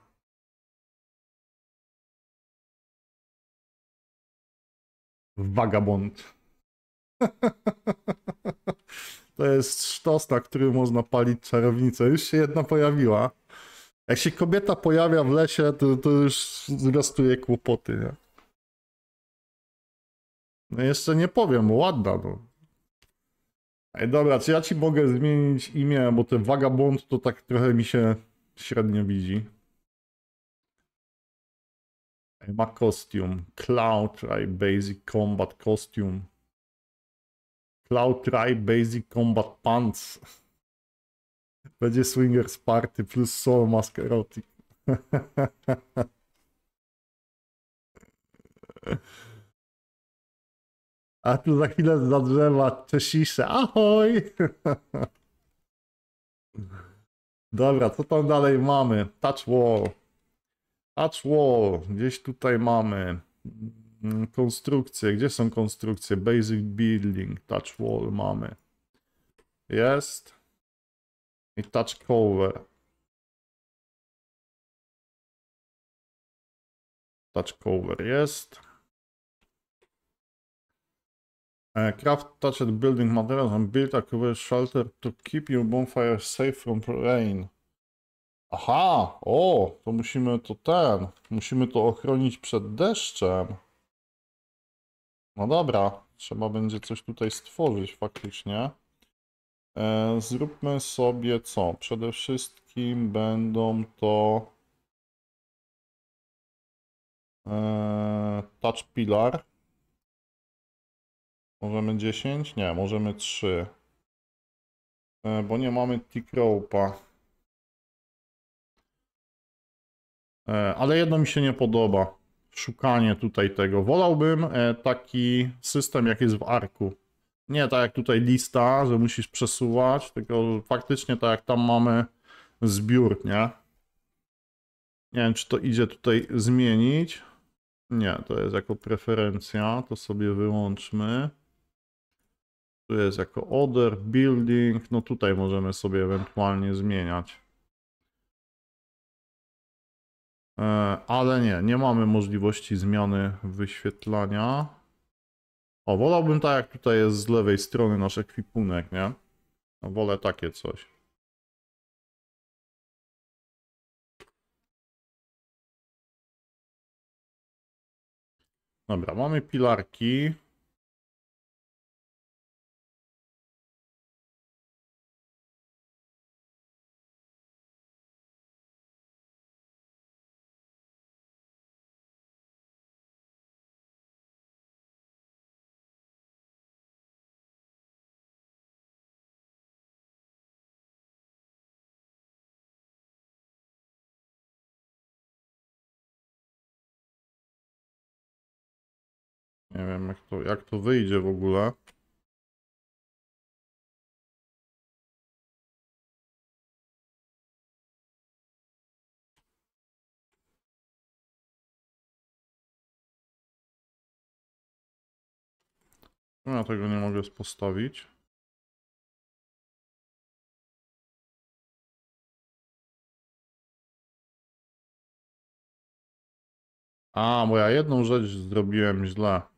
Vagabond. To jest sztos, na który można palić czarownicę. Już się jedna pojawiła. Jak się kobieta pojawia w lesie, to, to już zwiastuje kłopoty, nie? No jeszcze nie powiem, ładna, no. Ej, dobra, czy ja ci mogę zmienić imię, bo ten Vagabond to tak trochę mi się średnio widzi. Ej, ma kostium. Cloud Tribe Basic Combat Costume. Cloud Tribe Basic Combat Pants. Będzie Swingers Party plus Soul Mask Erotic. A tu za chwilę za drzewa czesisze. Ahoj! Dobra, co tam dalej mamy? Touch wall. Touch wall. Gdzieś tutaj mamy mm, konstrukcje. Gdzie są konstrukcje? Basic building. Touch wall mamy. Jest. I touch cover. Touch cover jest. Uh, craft touched building materials and build a cover shelter to keep your bonfire safe from rain. Aha, o, to musimy to ten, musimy to ochronić przed deszczem. No dobra, trzeba będzie coś tutaj stworzyć faktycznie. E, zróbmy sobie co? Przede wszystkim będą to e, touch pillar. Możemy 10? Nie, możemy 3. E, bo nie mamy tick rope'a. E, ale jedno mi się nie podoba. Szukanie tutaj tego. Wolałbym e, taki system, jak jest w Arku. Nie tak jak tutaj lista, że musisz przesuwać, tylko faktycznie tak jak tam mamy zbiór, nie? Nie wiem, czy to idzie tutaj zmienić. Nie, to jest jako preferencja, to sobie wyłączmy. Tu jest jako order, building, no tutaj możemy sobie ewentualnie zmieniać. E, Ale nie, nie mamy możliwości zmiany wyświetlania. O, wolałbym tak jak tutaj jest z lewej strony nasz ekwipunek, nie? No, wolę takie coś. Dobra, mamy pilarki. Jak to, jak to wyjdzie w ogóle. Czemu Ja tego nie mogę postawić. A, bo ja jedną rzecz zrobiłem źle.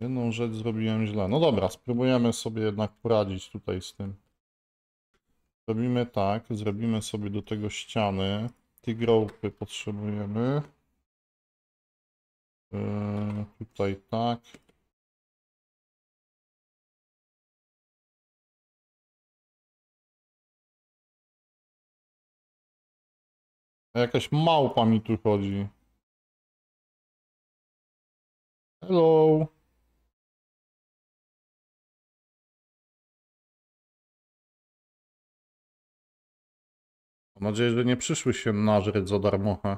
Jedną rzecz zrobiłem źle. No dobra, spróbujemy sobie jednak poradzić tutaj z tym. Zrobimy tak, zrobimy sobie do tego ściany. Tigropy potrzebujemy. Yy, tutaj tak. Jakaś małpa mi tu chodzi. Hello. Mam nadzieję, że nie przyszły się nażreć za darmochę.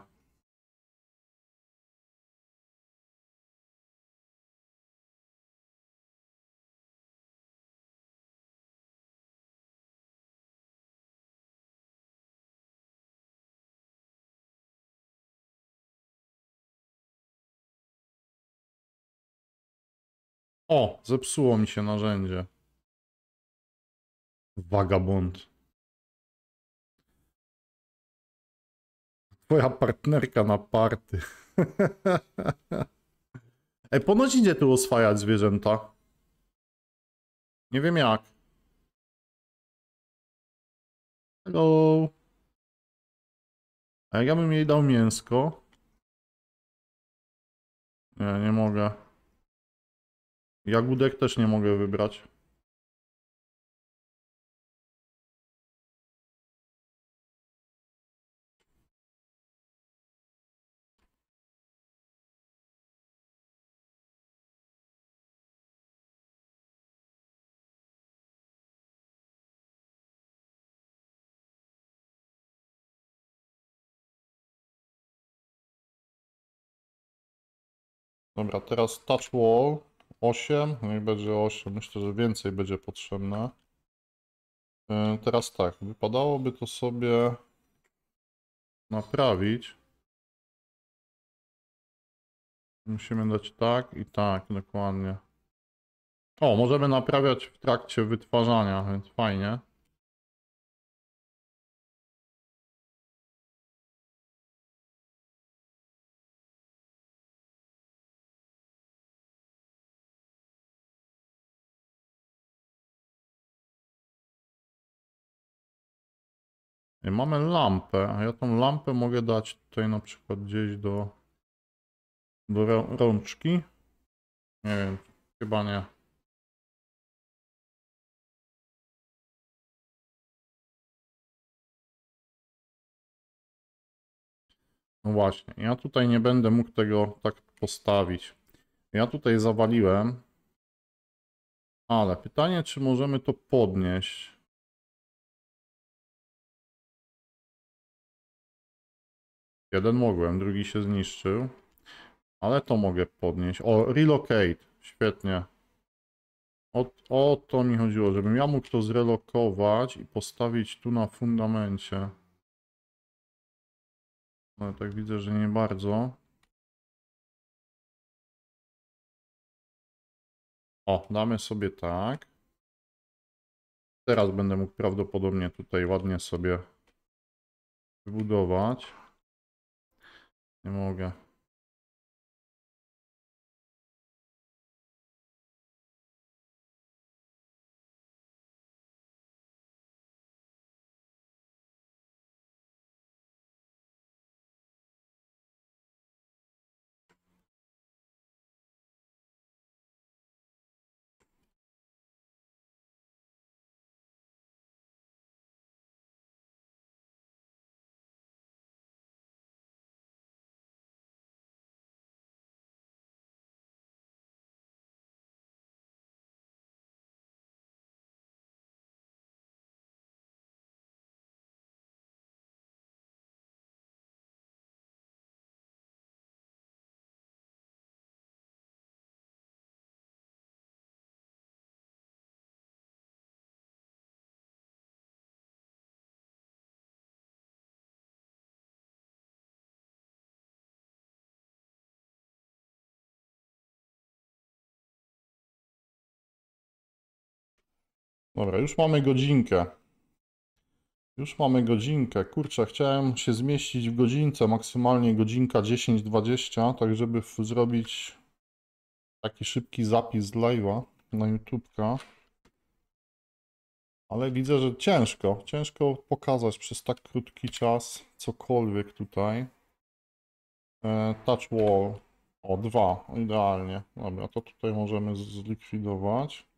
O, zepsuło mi się narzędzie. Vagabond. Twoja partnerka na party. Ej, ponoć idzie tu oswajać zwierzęta. Nie wiem jak. Hello. A jak ja bym jej dał mięsko? Nie, nie mogę. Jagódek też nie mogę wybrać. Dobra, teraz touch wall 8, no i będzie 8, myślę, że więcej będzie potrzebne. E, Teraz tak, wypadałoby to sobie naprawić. Musimy dać tak i tak, dokładnie. O, możemy naprawiać w trakcie wytwarzania, więc fajnie. I Mamy lampę, a ja tą lampę mogę dać tutaj na przykład gdzieś do, do rączki. Nie wiem, chyba nie. No właśnie, ja tutaj nie będę mógł tego tak postawić. Ja tutaj zawaliłem, ale pytanie, czy możemy to podnieść? Jeden mogłem, drugi się zniszczył. Ale to mogę podnieść. O, relocate. Świetnie. O, o to mi chodziło, żebym ja mógł to zrelokować i postawić tu na fundamencie. Ale tak widzę, że nie bardzo. O, damy sobie tak. Teraz będę mógł prawdopodobnie tutaj ładnie sobie wybudować. Nie mogę. Dobra, już mamy godzinkę. Już mamy godzinkę. Kurczę, chciałem się zmieścić w godzince, maksymalnie godzinka 10-20, tak żeby zrobić taki szybki zapis live'a na YouTubka. Ale widzę, że ciężko. Ciężko pokazać przez tak krótki czas cokolwiek tutaj. E, touch wall. O, dwa. Idealnie. Dobra, to tutaj możemy zlikwidować.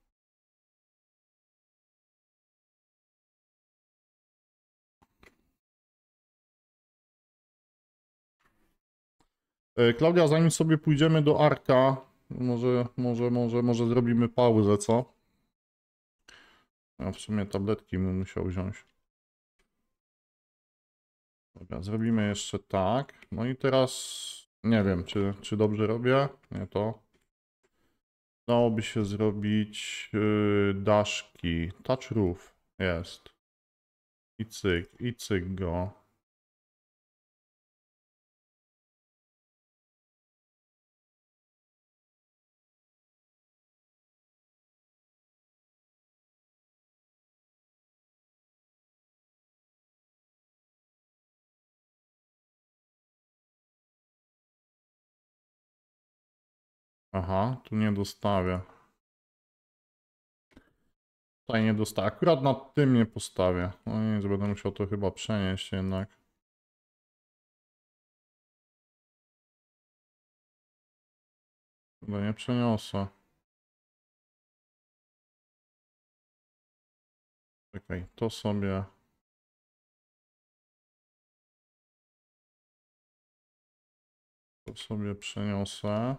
Klaudia, zanim sobie pójdziemy do Arka, może, może, może, może zrobimy pauzę, co? Ja w sumie tabletki bym musiał wziąć. Dobra, zrobimy jeszcze tak. No i teraz nie wiem, czy, czy dobrze robię. Nie to. Dałoby się zrobić yy, daszki. Touch roof jest. I cyk, i cyk go. Aha, tu nie dostawię. Tutaj nie dostawię. Akurat nad tym nie postawię. No nic, będę musiał to chyba przenieść jednak. Chyba nie przeniosę. Czekaj, to sobie. To sobie przeniosę.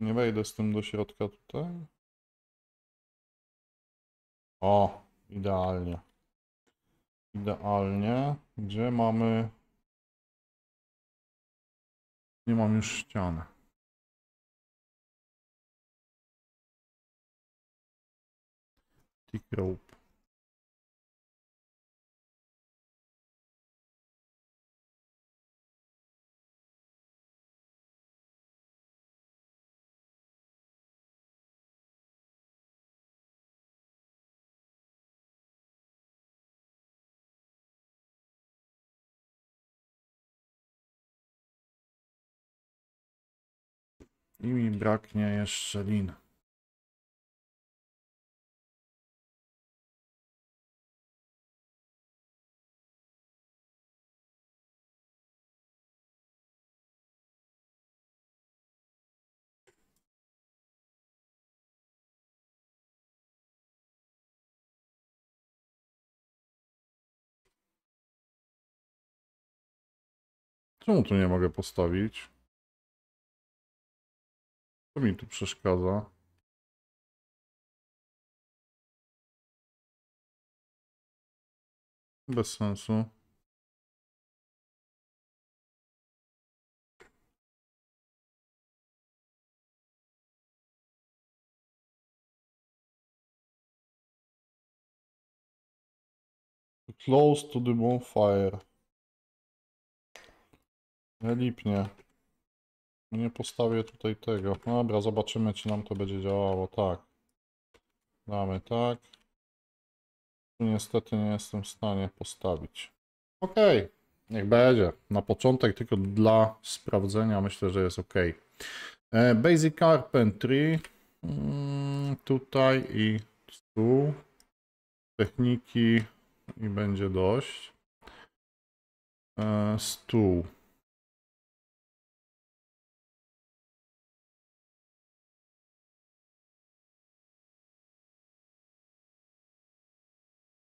Nie wejdę z tym do środka tutaj. O, idealnie. Idealnie. Gdzie mamy... Nie mam już ściany. Tick rope. I mi braknie jeszcze lin. Czemu tu nie mogę postawić? Co mi tu przeszkadza? Bez sensu. Close to the bonfire. Nie lipnie. Nie postawię tutaj tego. Dobra, zobaczymy, czy nam to będzie działało. Tak. Damy tak. Niestety nie jestem w stanie postawić. Ok, niech będzie. Na początek tylko dla sprawdzenia myślę, że jest ok. E, Basic Carpentry. Mm, Tutaj i tu. Techniki i będzie dość. E, Stół.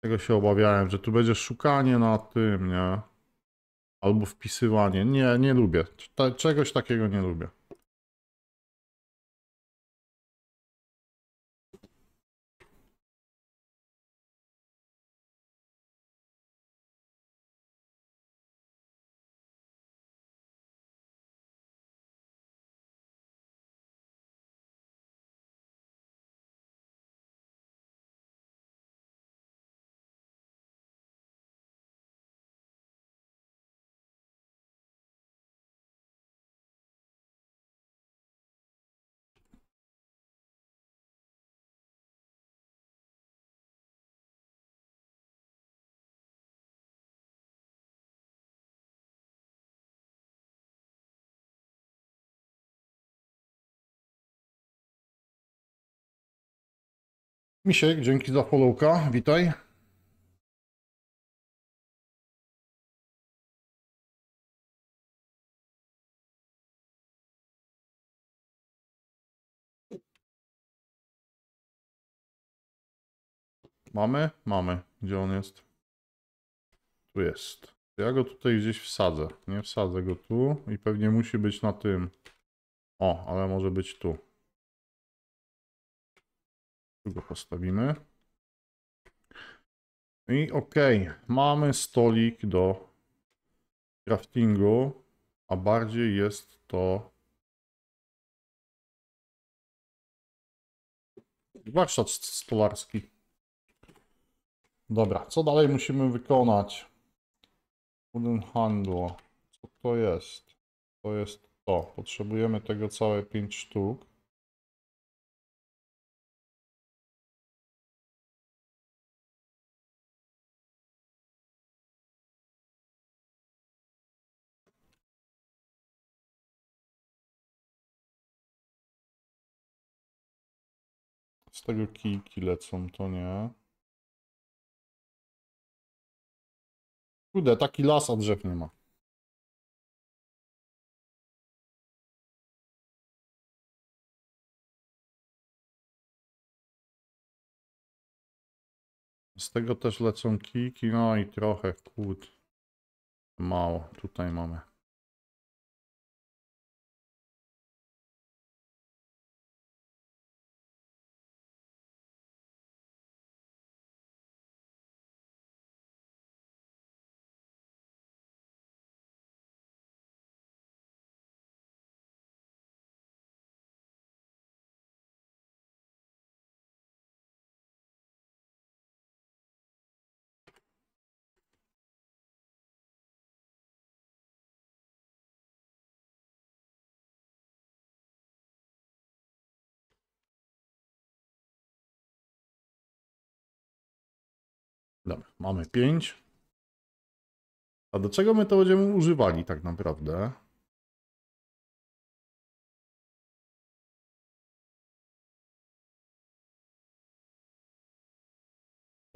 Tego się obawiałem, że tu będzie szukanie na tym, nie? Albo wpisywanie. Nie, nie lubię. Cze- Czegoś takiego nie lubię. Misiek, dzięki za followka. Witaj. Mamy? Mamy. Gdzie on jest? Tu jest. Ja go tutaj gdzieś wsadzę. Nie wsadzę go tu i pewnie musi być na tym. O, ale może być tu. Tu go postawimy. I ok, mamy stolik do craftingu, a bardziej jest to warsztat stolarski. Dobra, co dalej musimy wykonać? Wooden handle. Co to jest? To jest to. Potrzebujemy tego całe 5 sztuk. Z tego kijki lecą, to nie. Kurde, taki las, a drzew nie ma. Z tego też lecą kijki, no i trochę kłód. Mało, tutaj mamy. Dobra, mamy 5. A do czego my to będziemy używali tak naprawdę?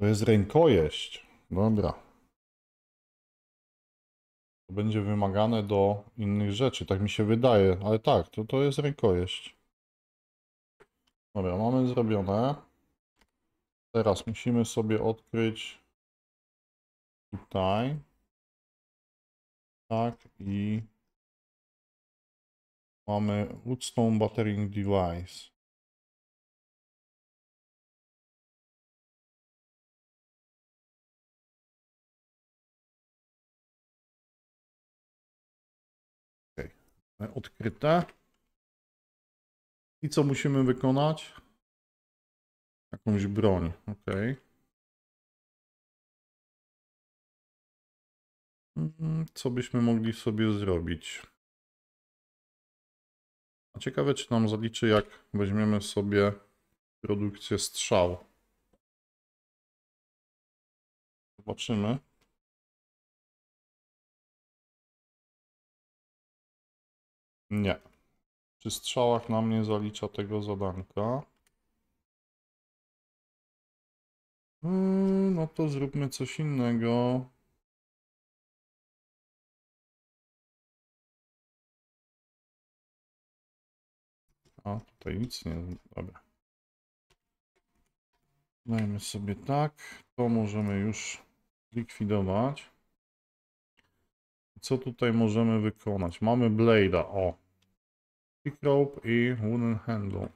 To jest rękojeść. Dobra. To będzie wymagane do innych rzeczy, tak mi się wydaje, ale tak, to, to jest rękojeść. Dobra, mamy zrobione. Teraz musimy sobie odkryć tutaj. Tak i mamy Woodstone Battering Device. Odkryte. I co musimy wykonać? Jakąś broń, ok. Co byśmy mogli sobie zrobić? A ciekawe, czy nam zaliczy, jak weźmiemy sobie produkcję strzał. Zobaczymy. Nie. Przy strzałach nam nie zalicza tego zadanka. Mm, No to zróbmy coś innego. A, tutaj nic nie. Dobra. Dajmy sobie tak. To możemy już likwidować. Co tutaj możemy wykonać? Mamy blade'a. O. Pick rope i wooden handle.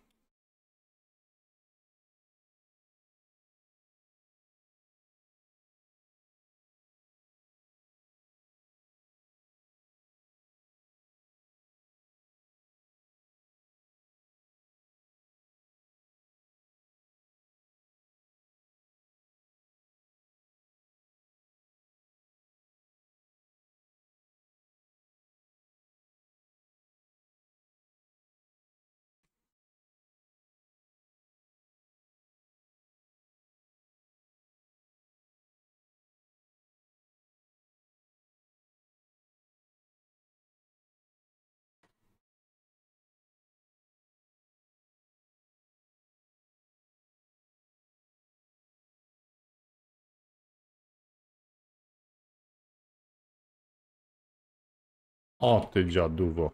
O, ty dziaduwo.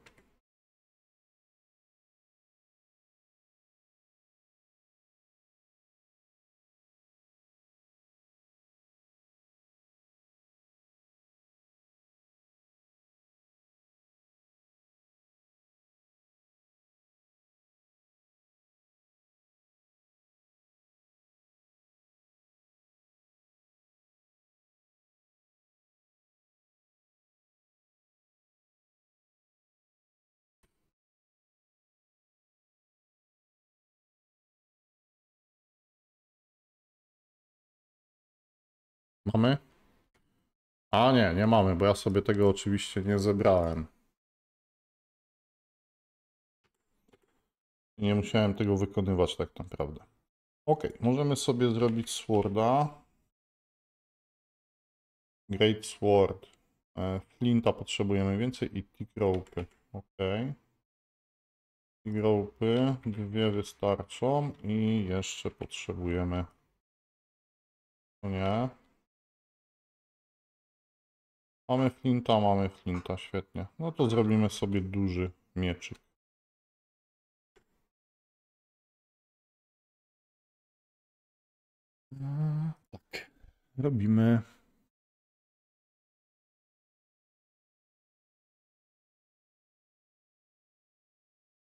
Mamy? A nie, nie mamy, bo ja sobie tego oczywiście nie zebrałem. Nie musiałem tego wykonywać tak naprawdę. Ok, możemy sobie zrobić sworda. Great Sword. E, Flinta potrzebujemy więcej i tick rope. Ok. Tick rope, dwie wystarczą i jeszcze potrzebujemy. Nie. Mamy flinta, mamy flinta, świetnie. No to zrobimy sobie duży mieczyk. Tak, robimy.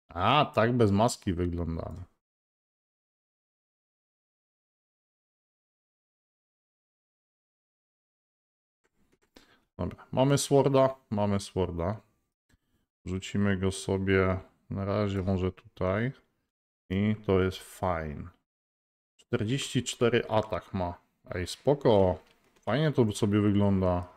A, tak bez maski wyglądamy. Dobra, mamy Sworda, mamy Sworda. Rzucimy go sobie na razie może tutaj. I to jest fine. 44 atak ma. Ej, spoko. Fajnie to sobie wygląda.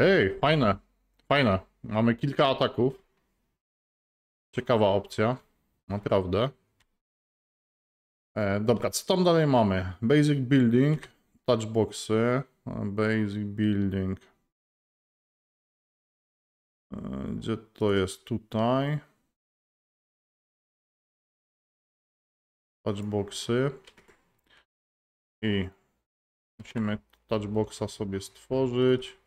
Ej, fajne, fajne. Mamy kilka ataków. Ciekawa opcja. Naprawdę. E, dobra, co tam dalej mamy? Basic building, touchboxy, e, basic building. E, Gdzie to jest? Tutaj. Touchboxy. I musimy touchboxa sobie stworzyć.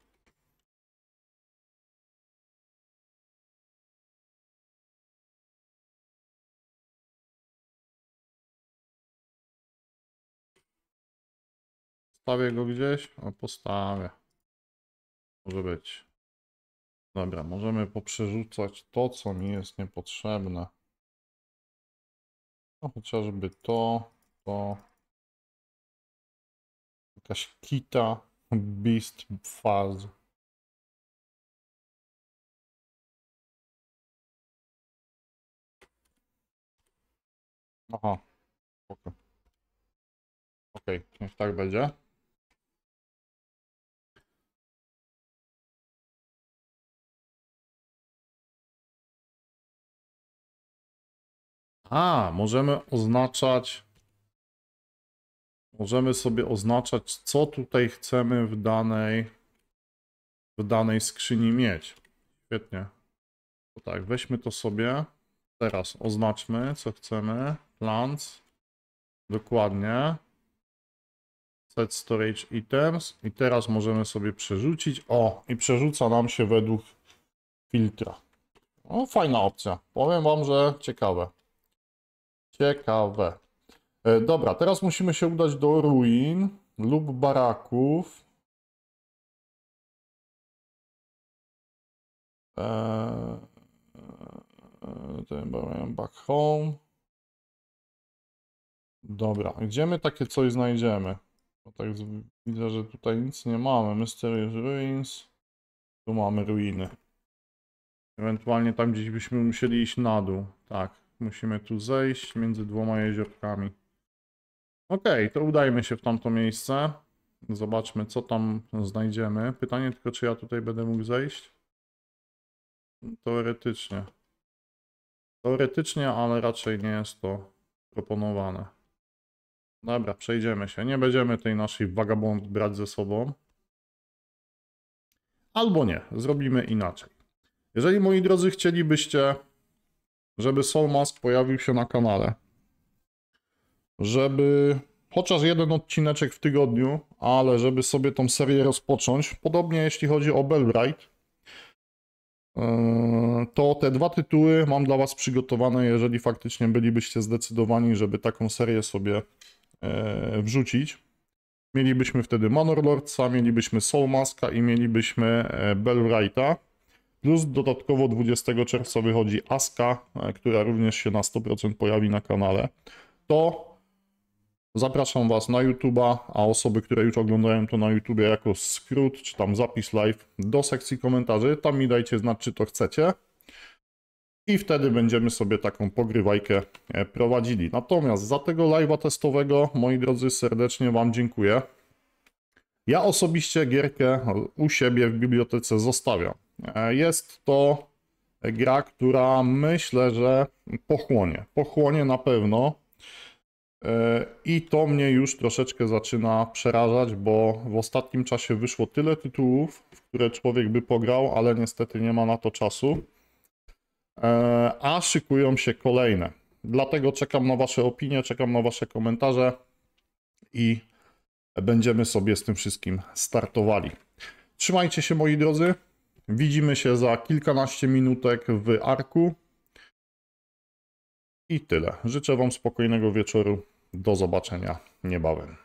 Postawię go gdzieś? O, postawię. Może być. Dobra, możemy poprzerzucać to, co mi jest niepotrzebne. No, chociażby to, to. Jakaś kita, beast, fuzz. Aha. Okej, niech tak będzie. A, możemy oznaczać. Możemy sobie oznaczać, co tutaj chcemy w danej, w danej skrzyni mieć. Świetnie. To tak, weźmy to sobie. Teraz oznaczmy, co chcemy. Plants. Dokładnie. Set storage items. I teraz możemy sobie przerzucić. O, i przerzuca nam się według filtra. Fajna opcja. Powiem wam, że ciekawe. Ciekawe. E, Dobra, teraz musimy się udać do ruin lub baraków. Eee, back home. Dobra, gdzie my takie coś znajdziemy? Bo tak widzę, że tutaj nic nie mamy. Mysterious Ruins. Tu mamy ruiny. Ewentualnie tam gdzieś byśmy musieli iść na dół. Tak, musimy tu zejść między dwoma jeziorkami. Okej, to udajmy się w tamto miejsce. Zobaczmy, co tam znajdziemy. Pytanie tylko, czy ja tutaj będę mógł zejść? Teoretycznie. Teoretycznie, ale raczej nie jest to proponowane. Dobra, przejdziemy się. Nie będziemy tej naszej vagabond brać ze sobą. Albo nie, zrobimy inaczej. Jeżeli moi drodzy chcielibyście, żeby Soul Mask pojawił się na kanale, żeby chociaż jeden odcineczek w tygodniu, ale żeby sobie tą serię rozpocząć, podobnie jeśli chodzi o Bellbright, yy, to te dwa tytuły mam dla Was przygotowane, jeżeli faktycznie bylibyście zdecydowani, żeby taką serię sobie yy, wrzucić. Mielibyśmy wtedy Manor Lordsa, mielibyśmy Soul Maska i mielibyśmy e, Bellwrighta. Plus dodatkowo 20 czerwca wychodzi Aska, e, która również się na 100% pojawi na kanale. To zapraszam Was na YouTube'a, a osoby, które już oglądają to na YouTubie jako skrót, czy tam zapis live, do sekcji komentarzy. Tam mi dajcie znać, czy to chcecie. I wtedy będziemy sobie taką pogrywajkę e, prowadzili. Natomiast za tego live'a testowego, moi drodzy, serdecznie Wam dziękuję. Ja osobiście gierkę u siebie w bibliotece zostawiam. E, Jest to gra, która myślę, że pochłonie. Pochłonie na pewno. E, I to mnie już troszeczkę zaczyna przerażać, bo w ostatnim czasie wyszło tyle tytułów, w które człowiek by pograł, ale niestety nie ma na to czasu. E, A szykują się kolejne. Dlatego czekam na Wasze opinie, czekam na Wasze komentarze i będziemy sobie z tym wszystkim startowali. Trzymajcie się, moi drodzy. Widzimy się za kilkanaście minutek w Arku. I tyle. Życzę Wam spokojnego wieczoru. Do zobaczenia niebawem.